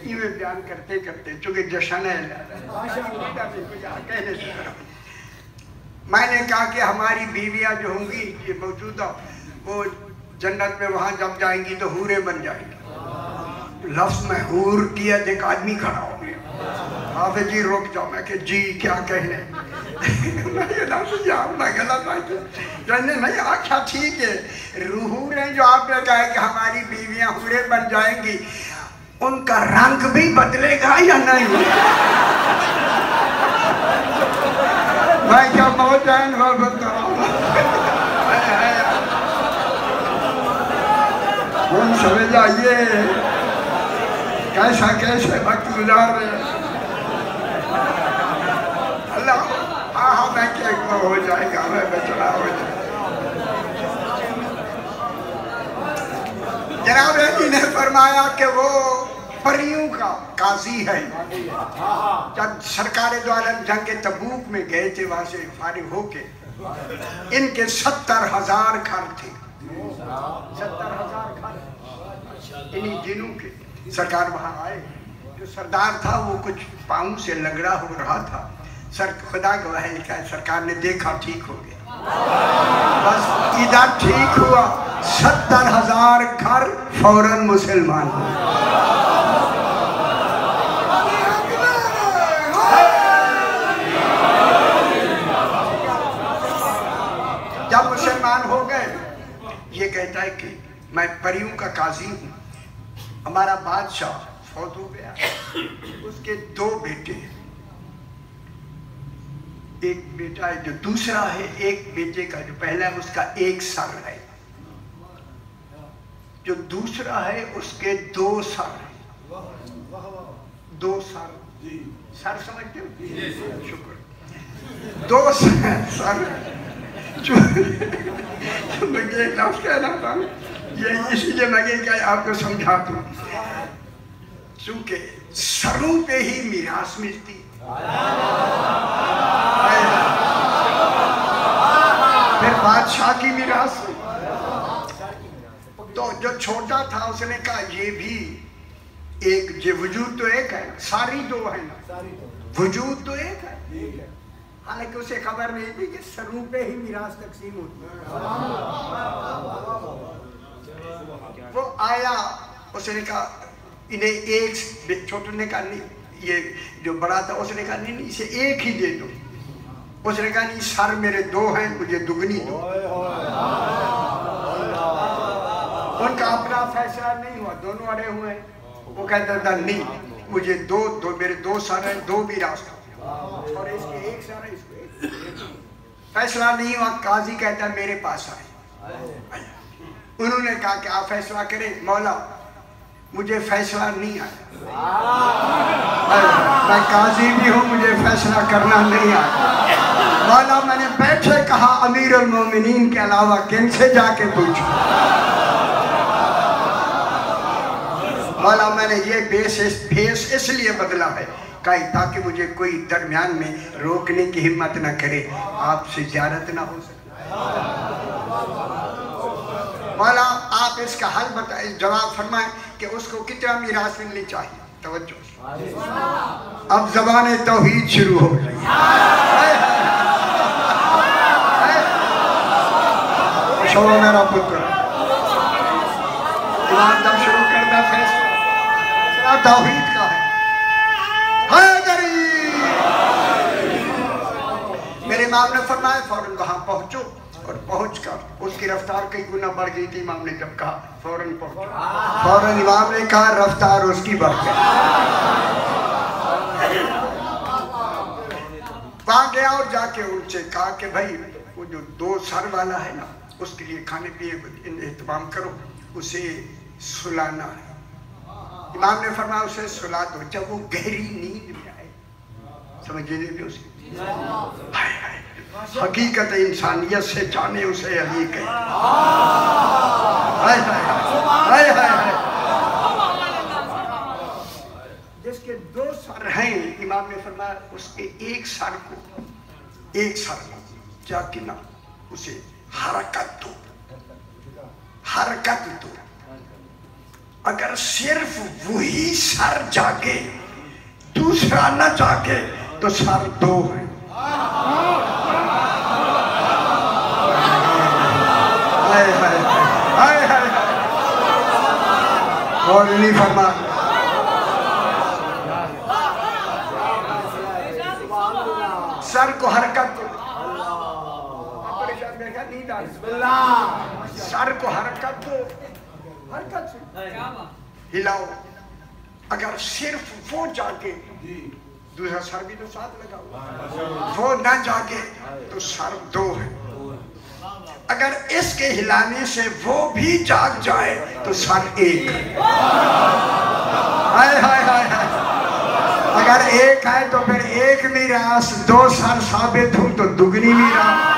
इवे बयान करते करते चूँकि जश्न है, मैंने कहा कि हमारी बीवियाँ जो होंगी, ये मौजूदा, वो जन्नत में वहाँ जब जाएँगी तो हूरे बन जाएँगी। लफ्ज में हूर किया, एक आदमी खड़ा हो गया। जी, रुक जाओ। मैं कि जी, क्या कहने? कहने, नहीं आख्या ठीक है। रूहूरें जो आपने कहा कि हमारी बीवियाँ हूरे बन जाएँगी। उनका रंग भी बदलेगा या नहीं? मैं क्या मौजैन हो कौन समझ आइए कैसा, कैसे वक्त गुजार? रहे अल्लाह मैं क्या हो जाएगा, मैं बचना हो जाएगा जनाब जी ने फरमाया कि वो परियों का काजी है। जब सरकार द्वारा जंग तबूक में गए थे, वहाँ से फारिग होके, इनके सत्तर हज़ार घर थे। सत्तर हज़ार घर। इन्हीं दिनों के सरकार वहाँ आए। जो सरदार था, वो कुछ पाँव से लगड़ा हो रहा था। सर खुदा गवाह लिखा है सरकार ने देखा, ठीक हो गया। बस इधर ठीक हुआ। सत्तर हज़ार घर फ़ौरन मुसलमान हो जब मुसलमान हो गए, ये कहता है कि मैं परियों का काजी हूँ। हमारा बादशाह फौत हो गया। उसके दो बेटे एक बेटा है जो दूसरा है, एक बेटे का जो पहला है, उसका एक सर है। जो दूसरा है, उसके दो सर है। दो सर सर समझते हो? शुक्र। दो सर सर मुझे लफ्ज कहना था? ये इसीलिए मैं क्या आपको समझा दूँ चूँकि सरों पे ही मिरास मिलती फिर बादशाह की मिरास। तो जो छोटा था, उसने कहा, ये भी एक, ये वजूद तो एक है, सारी दो है। ना वजूद तो एक है। हालाँकि उसे खबर नहीं थी कि सरू पे ही मिरास तकसीम होती है। वो आया उसने कहा, इन्हें एक छोटे ने कहा नहीं, ये जो बड़ा था, उसने कहा, नहीं नहीं, इसे एक ही दे दो। उसने कहा, नहीं, सर मेरे दो हैं, मुझे दुगनी दो। उनका अपना फैसला नहीं हुआ, दोनों अड़े हुए वो कहता था नहीं, मुझे दो दो, मेरे दो सर हैं, दो भी रास्ता और इसके एक सर है, इसको फैसला नहीं हुआ, काजी कहता मेरे पास आए। उन्होंने कहा कि आप फैसला करें। मौला, मुझे फैसला नहीं आया। मैं काजी भी हूँ, मुझे फैसला करना नहीं आया। मौला, मैंने बैठे कहा अमीर मोमिनीन के अलावा किन से जाके पूछो? मौला, मैंने ये बेस इस इसलिए बदला है, कही, ताकि मुझे कोई दरमियान में रोकने की हिम्मत न करे। आपसे ज्यारत ना हो सके। वाला आप इसका हल बताए जवाब फरमाए कि उसको कितना मीरास मिलनी चाहिए। तवज्जो अब जबान तोहीद शुरू हो गई। छोड़ो मेरा पुत्र शुरू करता फैसला तोहीद का है। मेरे इमाम ने फरमाया, फ़ौरन वहाँ पहुंचो। और पहुंचकर उसकी रफ्तार कई गुना बढ़ गई थी इमाम ने जब कहा फ़ौरन पहुंचो। फ़ौरन इमाम ने कहा रफ्तार उसकी बढ़ गई। वहाँ गया और जाके उनसे कहा कि भाई वो जो दो सर वाला है ना उसके लिए खाने पीने को इंतज़ाम करो उसे सुलाना है। इमाम ने फरमाया उसे सुला दो जब वो गहरी नींद में आए। समझ लीजिए उसकी। हाय हकीकत इंसानियत से जाने उसे अली हाय। जिसके दो सर हैं, इमाम ने फरमाया, उसके एक सर को, एक सर को जाके ना उसे हरकत दो। हरकत दो। अगर सिर्फ़ वही सर जागे, दूसरा न जागे तो सर दो है। हाय हाय हाय। हाय और नहीं फरमा सर को हरकत। सर को हरकत दो हरकत हिलाओ अगर सिर्फ़ वो जागे दूसरा सर भी तो साथ लगा वो ना जागे तो सर दो है। अगर इसके हिलाने से वो भी जाग जाए तो सर एक हाय हाय हाय हाय। अगर एक है तो फिर एक मीरास दो सर साबित हूँ तो दुगनी मीरास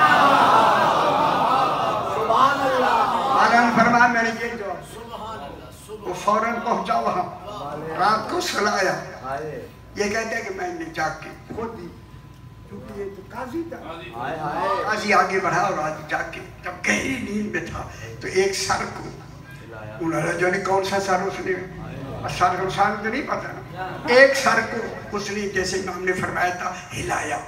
मैंने ये वो फ़ौरन पहुँचा वहाँ। रात को सुलाया ये कहते हैं कि मैंने जाके खुद दी क्योंकि ये तो काजी था। काजी आगे बढ़ा और आज जाके जब गहरी नींद में था तो एक सर को उन्होंने जो नहीं कौन सा सर उसने? सर तो नहीं पता। ना। एक सर को उसने जैसे इमाम ने फरमाया था हिलाया।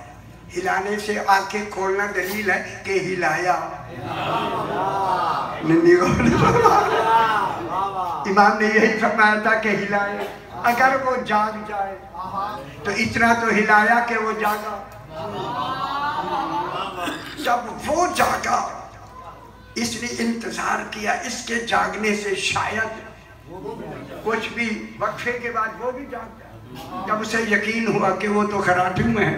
हिलाने से आँखें खोलना दलील है कि हिलाया। इमाम ने यही फरमाया था कि हिलाए। अगर वो जाग जाए तो इतना तो हिलाया कि वो जागा। जब वो जागा, इसने इंतज़ार किया, इसके जागने से शायद कुछ भी वक्फे के बाद वो भी जाग गया। जब उसे यकीन हुआ कि वो तो खराठू में है।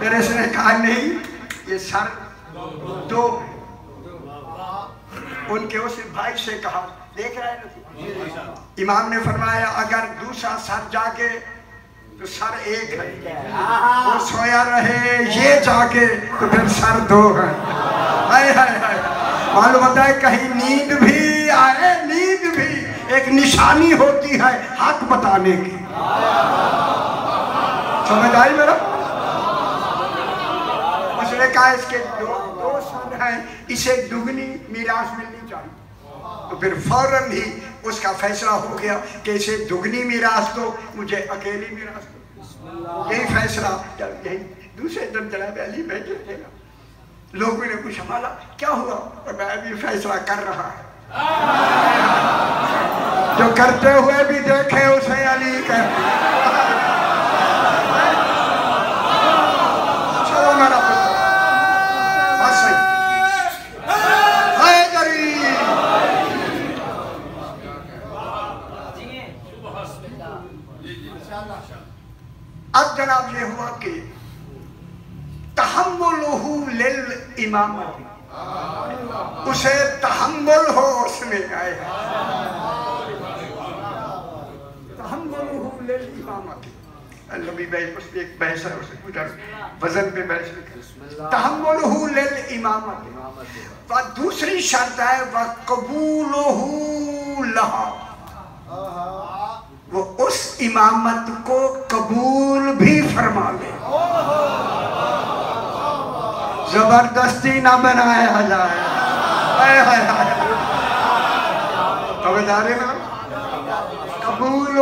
फिर इसने कहा, नहीं, ये सर तो उनके उस भाई से कहा, देख रहे है? इमाम ने फरमाया, अगर दूसरा सर जागे तो सर एक है। वो सोया रहे ये जागे तो फिर सर दो है। हाय हाय हाय। मालूम होता है कहीं नींद भी आए नींद भी एक निशानी होती है हक बताने की। समझ आई मेरा? उसने कहा इसके दो दो सर हैं इसे दुगनी मीरास मिलनी चाहिए। तो फिर फ़ौरन ही उसका फैसला हो गया कि इसे दुगनी मीरास दो, मुझे अकेली मीरास दो। यही फैसला यही दूसरे दिन जनाब अली बैठे लोगों ने कुछ हमारा क्या हुआ? और मैं अभी फैसला कर रहा है। जो करते हुए भी देखे उसे अली कर चलो मेरा पुत्र बस सही हैदरी अब जनाब ये हुआ कि तहम्मुलहु लिल उसे तहम्मुल हो उसमें आए। एक बहस है, उसे वज़न पे बहस व दूसरी शर्त है व कबूल वो उस इमामत को कबूल भी फरमा ले। ज़बरदस्ती ना बनाया जाए। हाय हाय समझदारी ना कबूल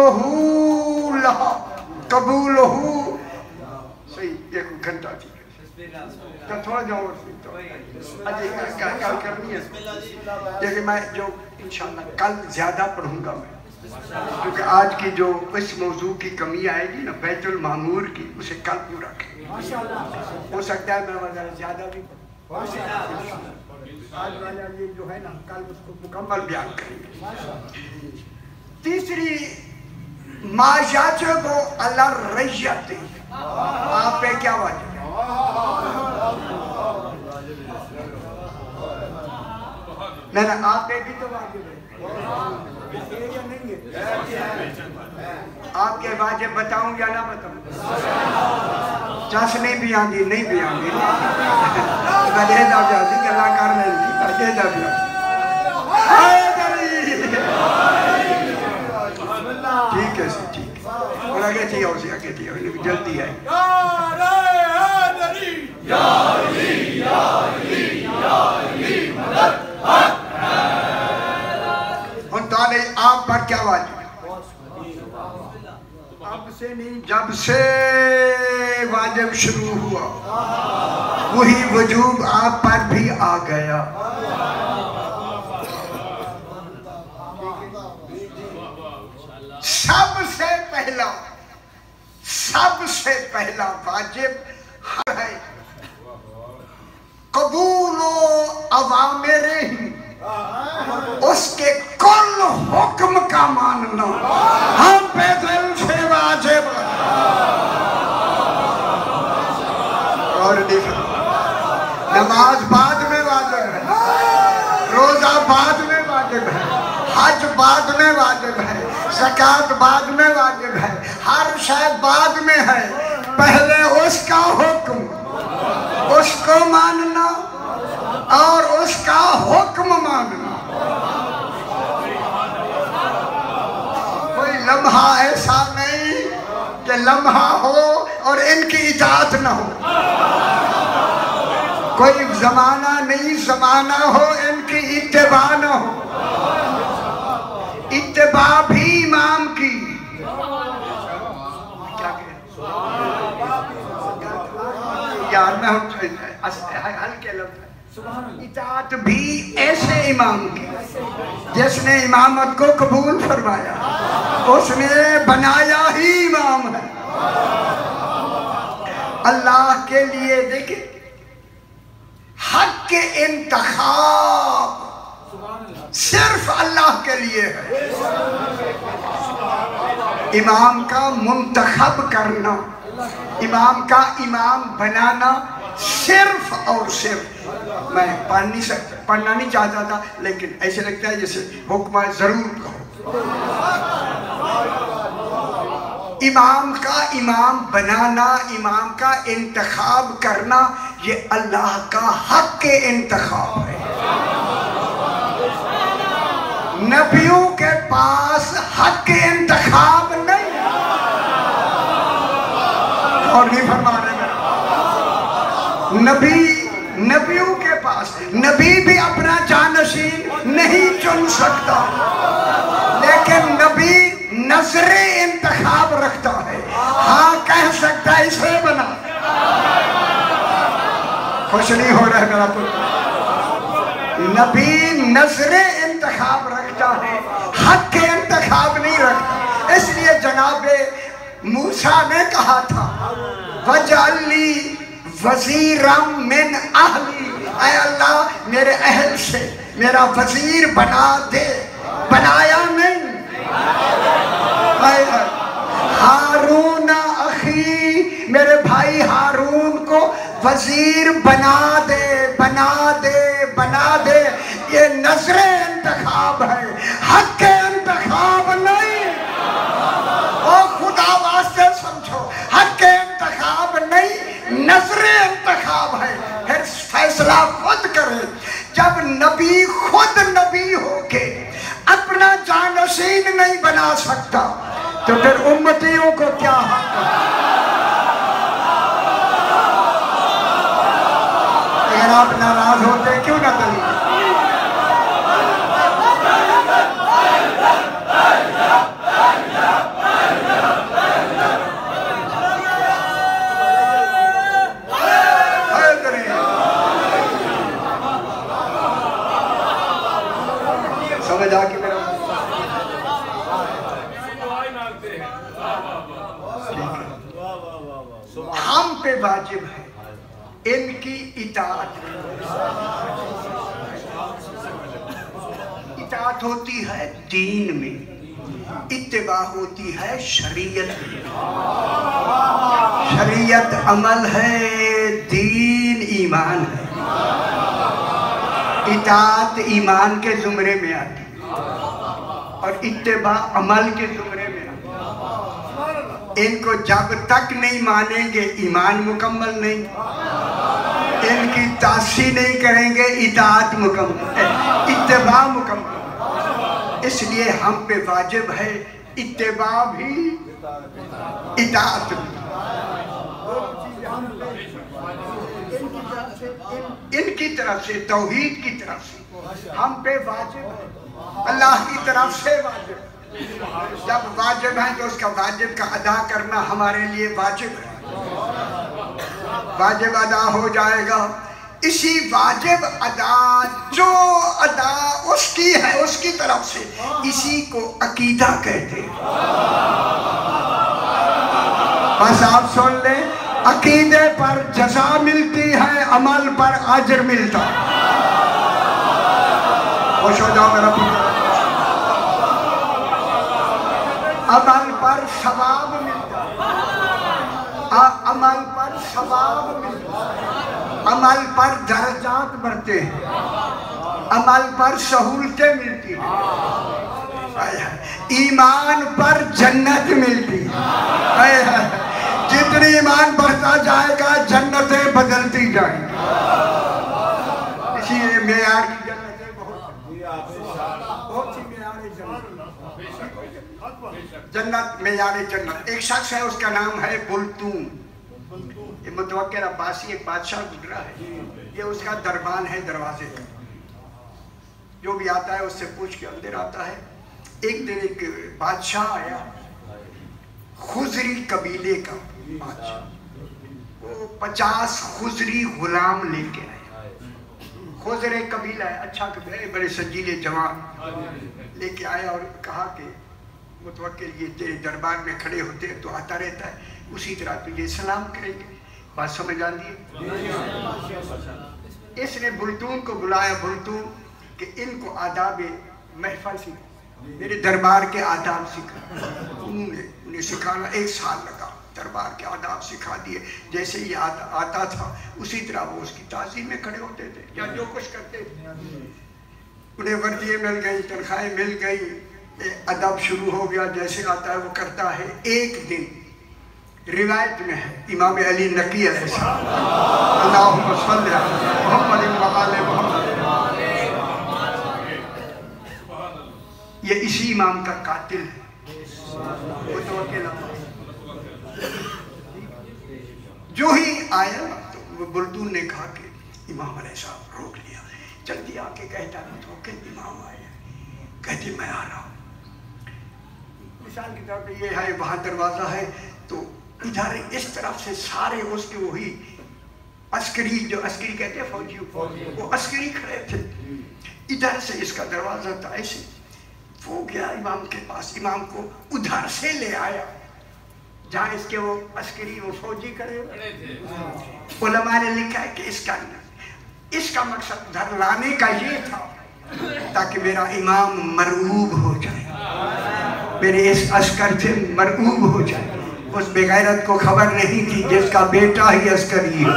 कबूल सही, एक घंटा तो तो। करनी है। लेकिन मैं जो, इंशाल्लाह कल ज़्यादा पढ़ूँगा मैं। क्योंकि आज की जो इस मौजू की कमी आएगी ना बैतुल मामूर की उसे कल पूरा करेंगे हो सकता है मैं वजह ज़्यादा भी आज वाला ये जो है ना कल उसको मुकम्मल बयान करेंगे। तीसरी को अल्लाह रैयत आप पे क्या वाजिब है? ना ना आप पे भी तो वाजिब है। आपके वाजिब बताऊँ या ना बताऊँ चस नहीं भी आंदी नहीं भी आंदी मैं दे जाती गल्ला कर लेंदी मैं दे भी ठीक है सर, ठीक और आगे और आगे जल्दी है और ताले आप पर क्या वाजिब अब से नहीं, जब से वाजिब शुरू हुआ, वही वजूब आप पर भी आ गया। सबसे पहला सबसे पहला वाजिब है। कबूलो अवामेरे ही उसके कुल हुक्म का मानना। हम पे दिल से वाजिब और नमाज़ बाद में वाजिब है, रोजा बाद में वाजिब है, हज बाद में वाजिब है, जक़ात बाद में वाजिब है, हर शायद बाद में है। पहले उसका हुक्म, उसको मानना और उसका हुक्म मानना। कोई लम्हा ऐसा नहीं कि लम्हा हो और इनकी इजात न हो। कोई जमाना नहीं, जमाना हो, इनकी इत्तेबा न हो। इत्तेबा भी इमाम की। यार, मैं हल्के लफ्ज इतात भी ऐसे इमाम की, जिसने इमामत को कबूल फरमाया, उसने बनाया ही इमाम है। अल्लाह के लिए देखे हक के इंतखाब सिर्फ़ अल्लाह के लिए है। इमाम का मुंतखब करना, इमाम का इमाम बनाना सिर्फ़ और सिर्फ़ मैं पढ़ नहीं सकता पढ़ना नहीं चाहता था, लेकिन ऐसे लगता है जैसे हुक्म ज़रूर कहो। इमाम का इमाम बनाना, इमाम का इंतखाब करना, ये अल्लाह का हक के इंतखाब है। नबियों के पास हक के इंतखाब नबी, नबियों के पास, नबी भी अपना जानशीन नहीं चुन सकता। लेकिन नबी नजरे इंतखाब रखता है। हाँ कह सकता है, इसे बना। खुश नहीं हो रहा मेरा पुत्र? नबी नजरे इंतखाब रखता है। हक के इंतखाब नहीं रखता। इसलिए जनाबे मूसा ने कहा था वजाली वजीरम मिन अहली। अल्लाह, मेरे अहल से मेरा वज़ीर बना दे। बनाया नहीं। हारून अखी, मेरे भाई हारून को वज़ीर बना दे बना दे बना दे। ये नजरे इंतखाब है हक के इंतखाब नजरे इंतखाब है, फिर फैसला खुद करे। जब नबी खुद नबी होके अपना जानशीन नहीं बना सकता तो फिर उम्मतियों को क्या हक? आप नाराज़ होते, क्यों ना इताअत होती है दीन में इत्तेबा होती है शरीयत में। शरीयत अमल है, दीन ईमान है। इताअत ईमान के जुमरे में आती है और इत्तेबा अमल के जुमरे में आती इनको जब तक नहीं मानेंगे, ईमान मुकम्मल नहीं। इनकी तासी नहीं करेंगे इताअत मुकम्मल इत्तेबा मुकम्मल इसलिए हम पे वाजिब है इत्तेबा भी इताअत भी। इनकी तरफ़ से, तौहीद की तरफ़ से, हम पे वाजिब है। अल्लाह की तरफ़ से वाजिब जब वाजिब है तो उसका वाजिब का अदा करना हमारे लिए वाजिब है। वाजिब अदा हो जाएगा। इसी वाजिब अदा, जो अदा उसकी है, उसकी तरफ़ से, इसी को अकीदा कहते हैं। बस आप सुन लें, अकीदे पर जजा मिलती है, अमल पर अजर मिलता। खुश हो जाओ मेरा पुत्र अमल पर सवाब मिलता अ- अमल पर सवाब मिलता अमल पर दर्जात बढ़ते हैं। अमल पर सहूलतें मिलती हैं। ईमान पर जन्नत मिलती है। जितनी ईमान बढ़ता जाएगा जन्नतें बदलती जाएँगी। इसीलिए मेयार की जन्नतें बहुत बहुत सी मेयार जन्नत जन्नत मेयार जन्नत। एक शख्स है उसका नाम है बुलतून। ये अब्बासी एक बादशाह गुजरा है। ये उसका दरबान है दरवाजे जो भी आता है उससे पूछ के अंदर आता है। एक दिन एक बादशाह आया, खुजरी कबीले का बादशाह। वो पचास खुजरी गुलाम लेके आया। खुजरे कबीला है अच्छा कबीला बड़े सजीले जवान। लेके आया और कहा कि मुतवक्किल ये तेरे दरबार में खड़े होते हैं तो आता रहता है। उसी तरह तुझे सलाम करेंगे। बात समझ आती है। इसने बुलतून को बुलाया बुलतून कि इनको आदाब महफल सिखा। मेरे दरबार के आदाब सिखा। उन्होंने उन्हें सिखाना एक साल लगा दरबार के आदाब सिखा दिए। जैसे ही आता, आता था उसी तरह वो उसकी ताजीम में खड़े होते थे या जो कुछ करते थे। उन्हें वर्दियाँ मिल गई तनख्वाहें मिल गई अदब शुरू हो गया। जैसे आता है वो करता है एक दिन। रिवायत में है, इमाम अली नकी अला ये इसी इमाम का कातिल है। वो तो जो ही आया तो बुलदून ने कहा कि इमाम अलैहि साहब रोक लिया। जल्दी आके कहता है तो कि इमाम आया कहती, मैं आ रहा हूँ। मिसाल के तौर पर ये है, वहाँ दरवाज़ा है तो इधर इस तरफ़ से सारे उसके वही अस्करी जो अस्करी कहते हैं फौजी वो अस्करी खड़े थे। इधर से इसका दरवाज़ा था ऐसे वो गया इमाम के पास। इमाम को उधर से ले आया। जहाँ इसके वो अस्करी वो फौजी खड़े हुए। उलमा ने लिखा है कि इसका इसका मकसद उधर लाने का ये था ताकि मेरा इमाम मरऊब हो जाए। मेरे इस अस्कर से मरऊब हो जाए। उस बेगैरत को खबर नहीं थी जिसका बेटा ही अस्करी हो।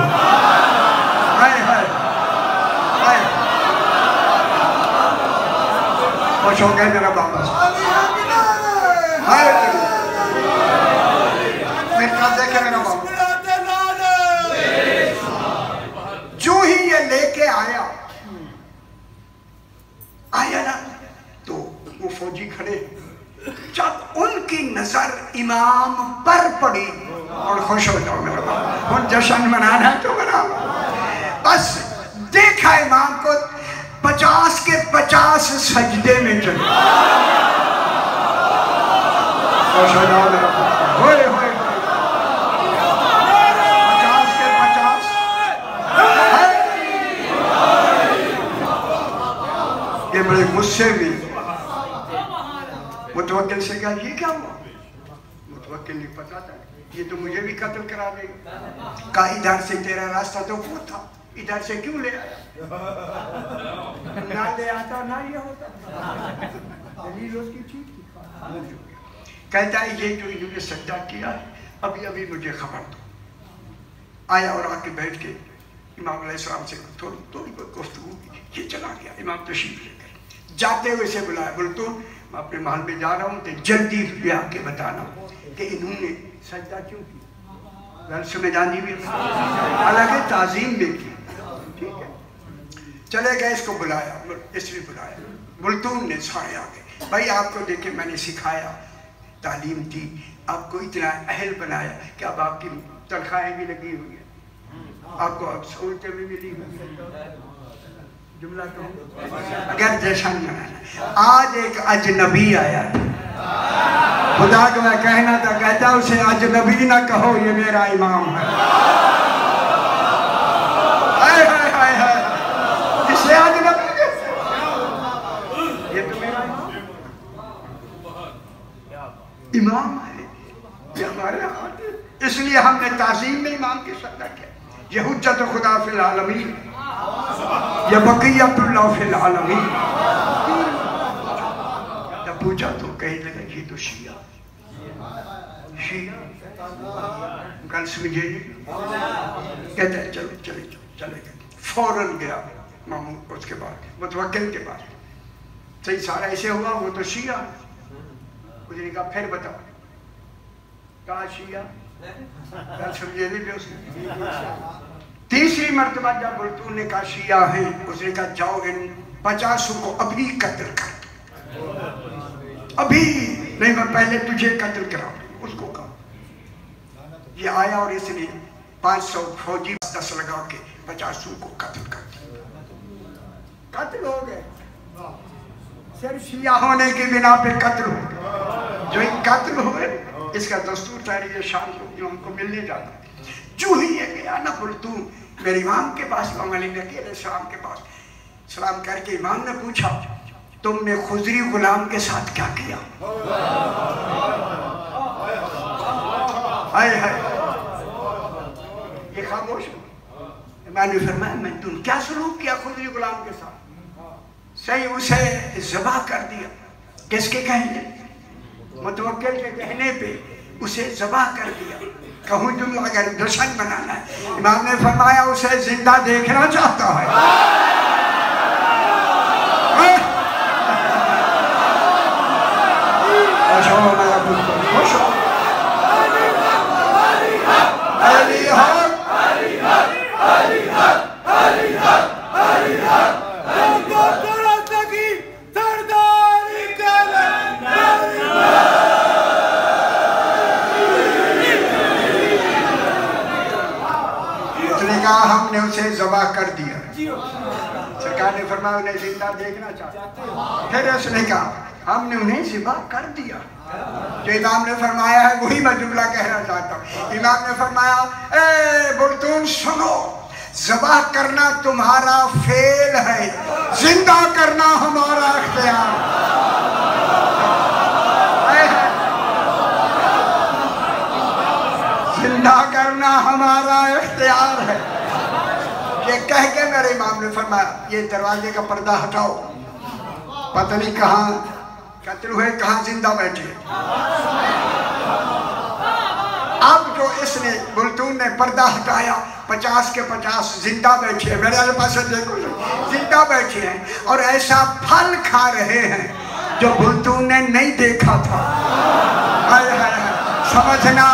खुश हो गए मेरा बाबा। मेरा देखे मेरा बाबा जो ही ये लेके आया वो फौजी खड़े जब उनकी नज़र इमाम पर पड़ी। और खुश हो जाओ मेरे बाप। और जश्न मनाना तो मनाओ। बस देखा इमाम को पचास के पचास सजदे में चले खुश हो जाओ मेरे बड़े गुस्से में। मुतवक्किल से कहा, ये क्या हुआ? मुतवक्किल ने पता था ये तो मुझे भी कत्ल करा देगा। कहा इधर से तेरा रास्ता तो वो था इधर से क्यों ले आया? ना ले आता ना ये होता। दलील उसकी ठीक थी। कहता है ये जो इन्होंने सज्जा किया है अभी अभी मुझे खबर दो। आया और आके बैठ के इमाम अलैहिस्सलाम से थोड़ी थोड़ी कोई गुफ्तगू की। ये चला गया इमाम तशरीफ़ लेकर जाते हुए से बुलाया। बोल तो मैं अपने महल में जा रहा हूँ तो जल्दी ले आके बताना। कि इन्होंने सजदा क्यों की? गल समझ भी हालाँकि ताजीम में की, ठीक है। चले गए, इसको बुलाया, इसलिए बुलाया। मुल्तून ने सारे आ गए। भाई, आपको देखे मैंने सिखाया, तालीम दी। आपको इतना अहल बनाया कि अब आपकी तनख्वाहें भी लगी हुई है। आपको अब सहूलतें भी मिली हुई है। जुमला कहूँ अगर जश्न मनाना आज एक अजनबी आया। खुदा को मैं कहना था, कहता उसे, आज नबी ना कहो, ये मेरा इमाम है। तो इमाम। है इसलिए हमने ताजीम में इमाम की सदा किया ये हुज्जत खुदा फिल आलमीन ये बकियतुल्लाह फिल आलमीन। ये तो शिया शिया कल समझे कहते हैं, चलो, चले चलो, चले गए। फ़ौरन गया मामू उसके बाद, मुतवक्किल के बाद। सही, सारा ऐसे हुआ, वो तो शिया उसने कहा, फिर बताओ। कहा शिया कल समझे नहीं भी उसने तीसरी मर्तबा जब बुलतून ने कहा शिया है, उसने कहा, जाओ इन पचासों को अभी कत्ल कर। अभी नहीं मैं पहले तुझे कत्ल कराऊं उसको कहा। ये आया और इसने पाँच सौ फौजी दस लगा के पचासों को कत्ल कर दिया। कत्ल हो गए। सिर्फ़ शिया होने की बिना पे कत्ल हो जो ये कत्ल हुए इसका दस्तूर तारी ये शाम को जो हमको मिलने जाता जो ही ये गया ना तू मेरे इमाम के पास इमाम अली ने अकेले सलाम के पास सलाम करके इमाम ने पूछा तुमने खुजरी गुलाम के साथ क्या किया? हाय हाय। ये खामोश मैंने फरमाया, मैं तुम क्या सलूक किया खुजरी गुलाम के साथ? सही, उसे जबा कर दिया। किसके कहने? मुतवक्किल के कहने पे उसे जबा कर दिया। कहूँ जुमला अगर दर्शन बनाना है। इमाम ने फरमाया, उसे ज़िंदा देखना चाहता है। खुश हो मेरा पुत्र, खुश हो। हमने उसे जबा कर दिया सरकार ने फरमाया, उन्हें ज़िंदा देखना चाहता फिर उसने कहा, हमने उन्हें जिबा कर दिया। जो इमाम ने फरमाया है, वही मैं जुमला कहना चाहता हूँ। इमाम ने फरमाया, ए बुलतून, सुनो, जबा करना तुम्हारा फेल है, ज़िंदा करना हमारा अख्तियार। ज़िंदा करना हमारा इख्तियार है। ये कह के मेरे इमाम ने फरमाया ये दरवाजे का पर्दा हटाओ। पता नहीं कहाँ, कत्ल हुए, कहाँ ज़िंदा बैठे। अब जो इसने बुलतून ने पर्दा हटाया, पचास के पचास ज़िंदा बैठे हैं। मेरे पास देखो, ज़िंदा बैठे हैं और ऐसा फल खा रहे हैं जो बुलतून ने नहीं देखा था। हाय हाय। समझना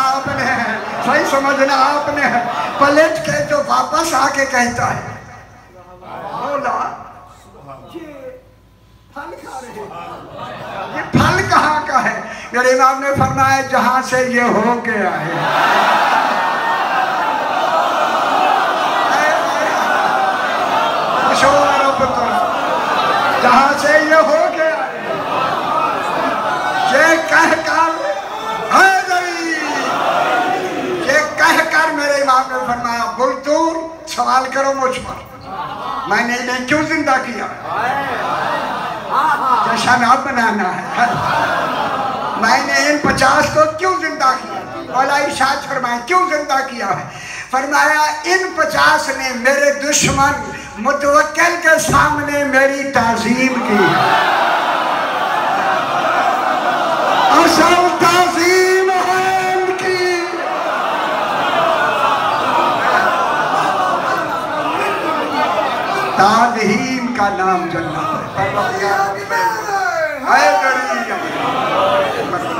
सही समझना आपने है। पलट के जो वापस आके कहता है ये फल खा रहे ये फल कहाँ का है? मेरे इमाम ने फरमाया, जहाँ से ये हो आए मशहूर पुत्र जहाँ से ये हो गया आए ये कह कर हैदरी ये कह कर मेरे इमाम ने फरमाया बुलतूर सवाल करो मुझ पर। मैंने इन्हें क्यों ज़िंदा किया? जैसा नाम बनाना है। मैंने इन पचास को क्यों ज़िंदा किया? बोला इशाद फरमाया क्यों ज़िंदा किया है? फरमाया, इन पचास ने मेरे दुश्मन मुतवक्किल के सामने मेरी ताजीम की। असल ताजीम का नाम जन्नत हो।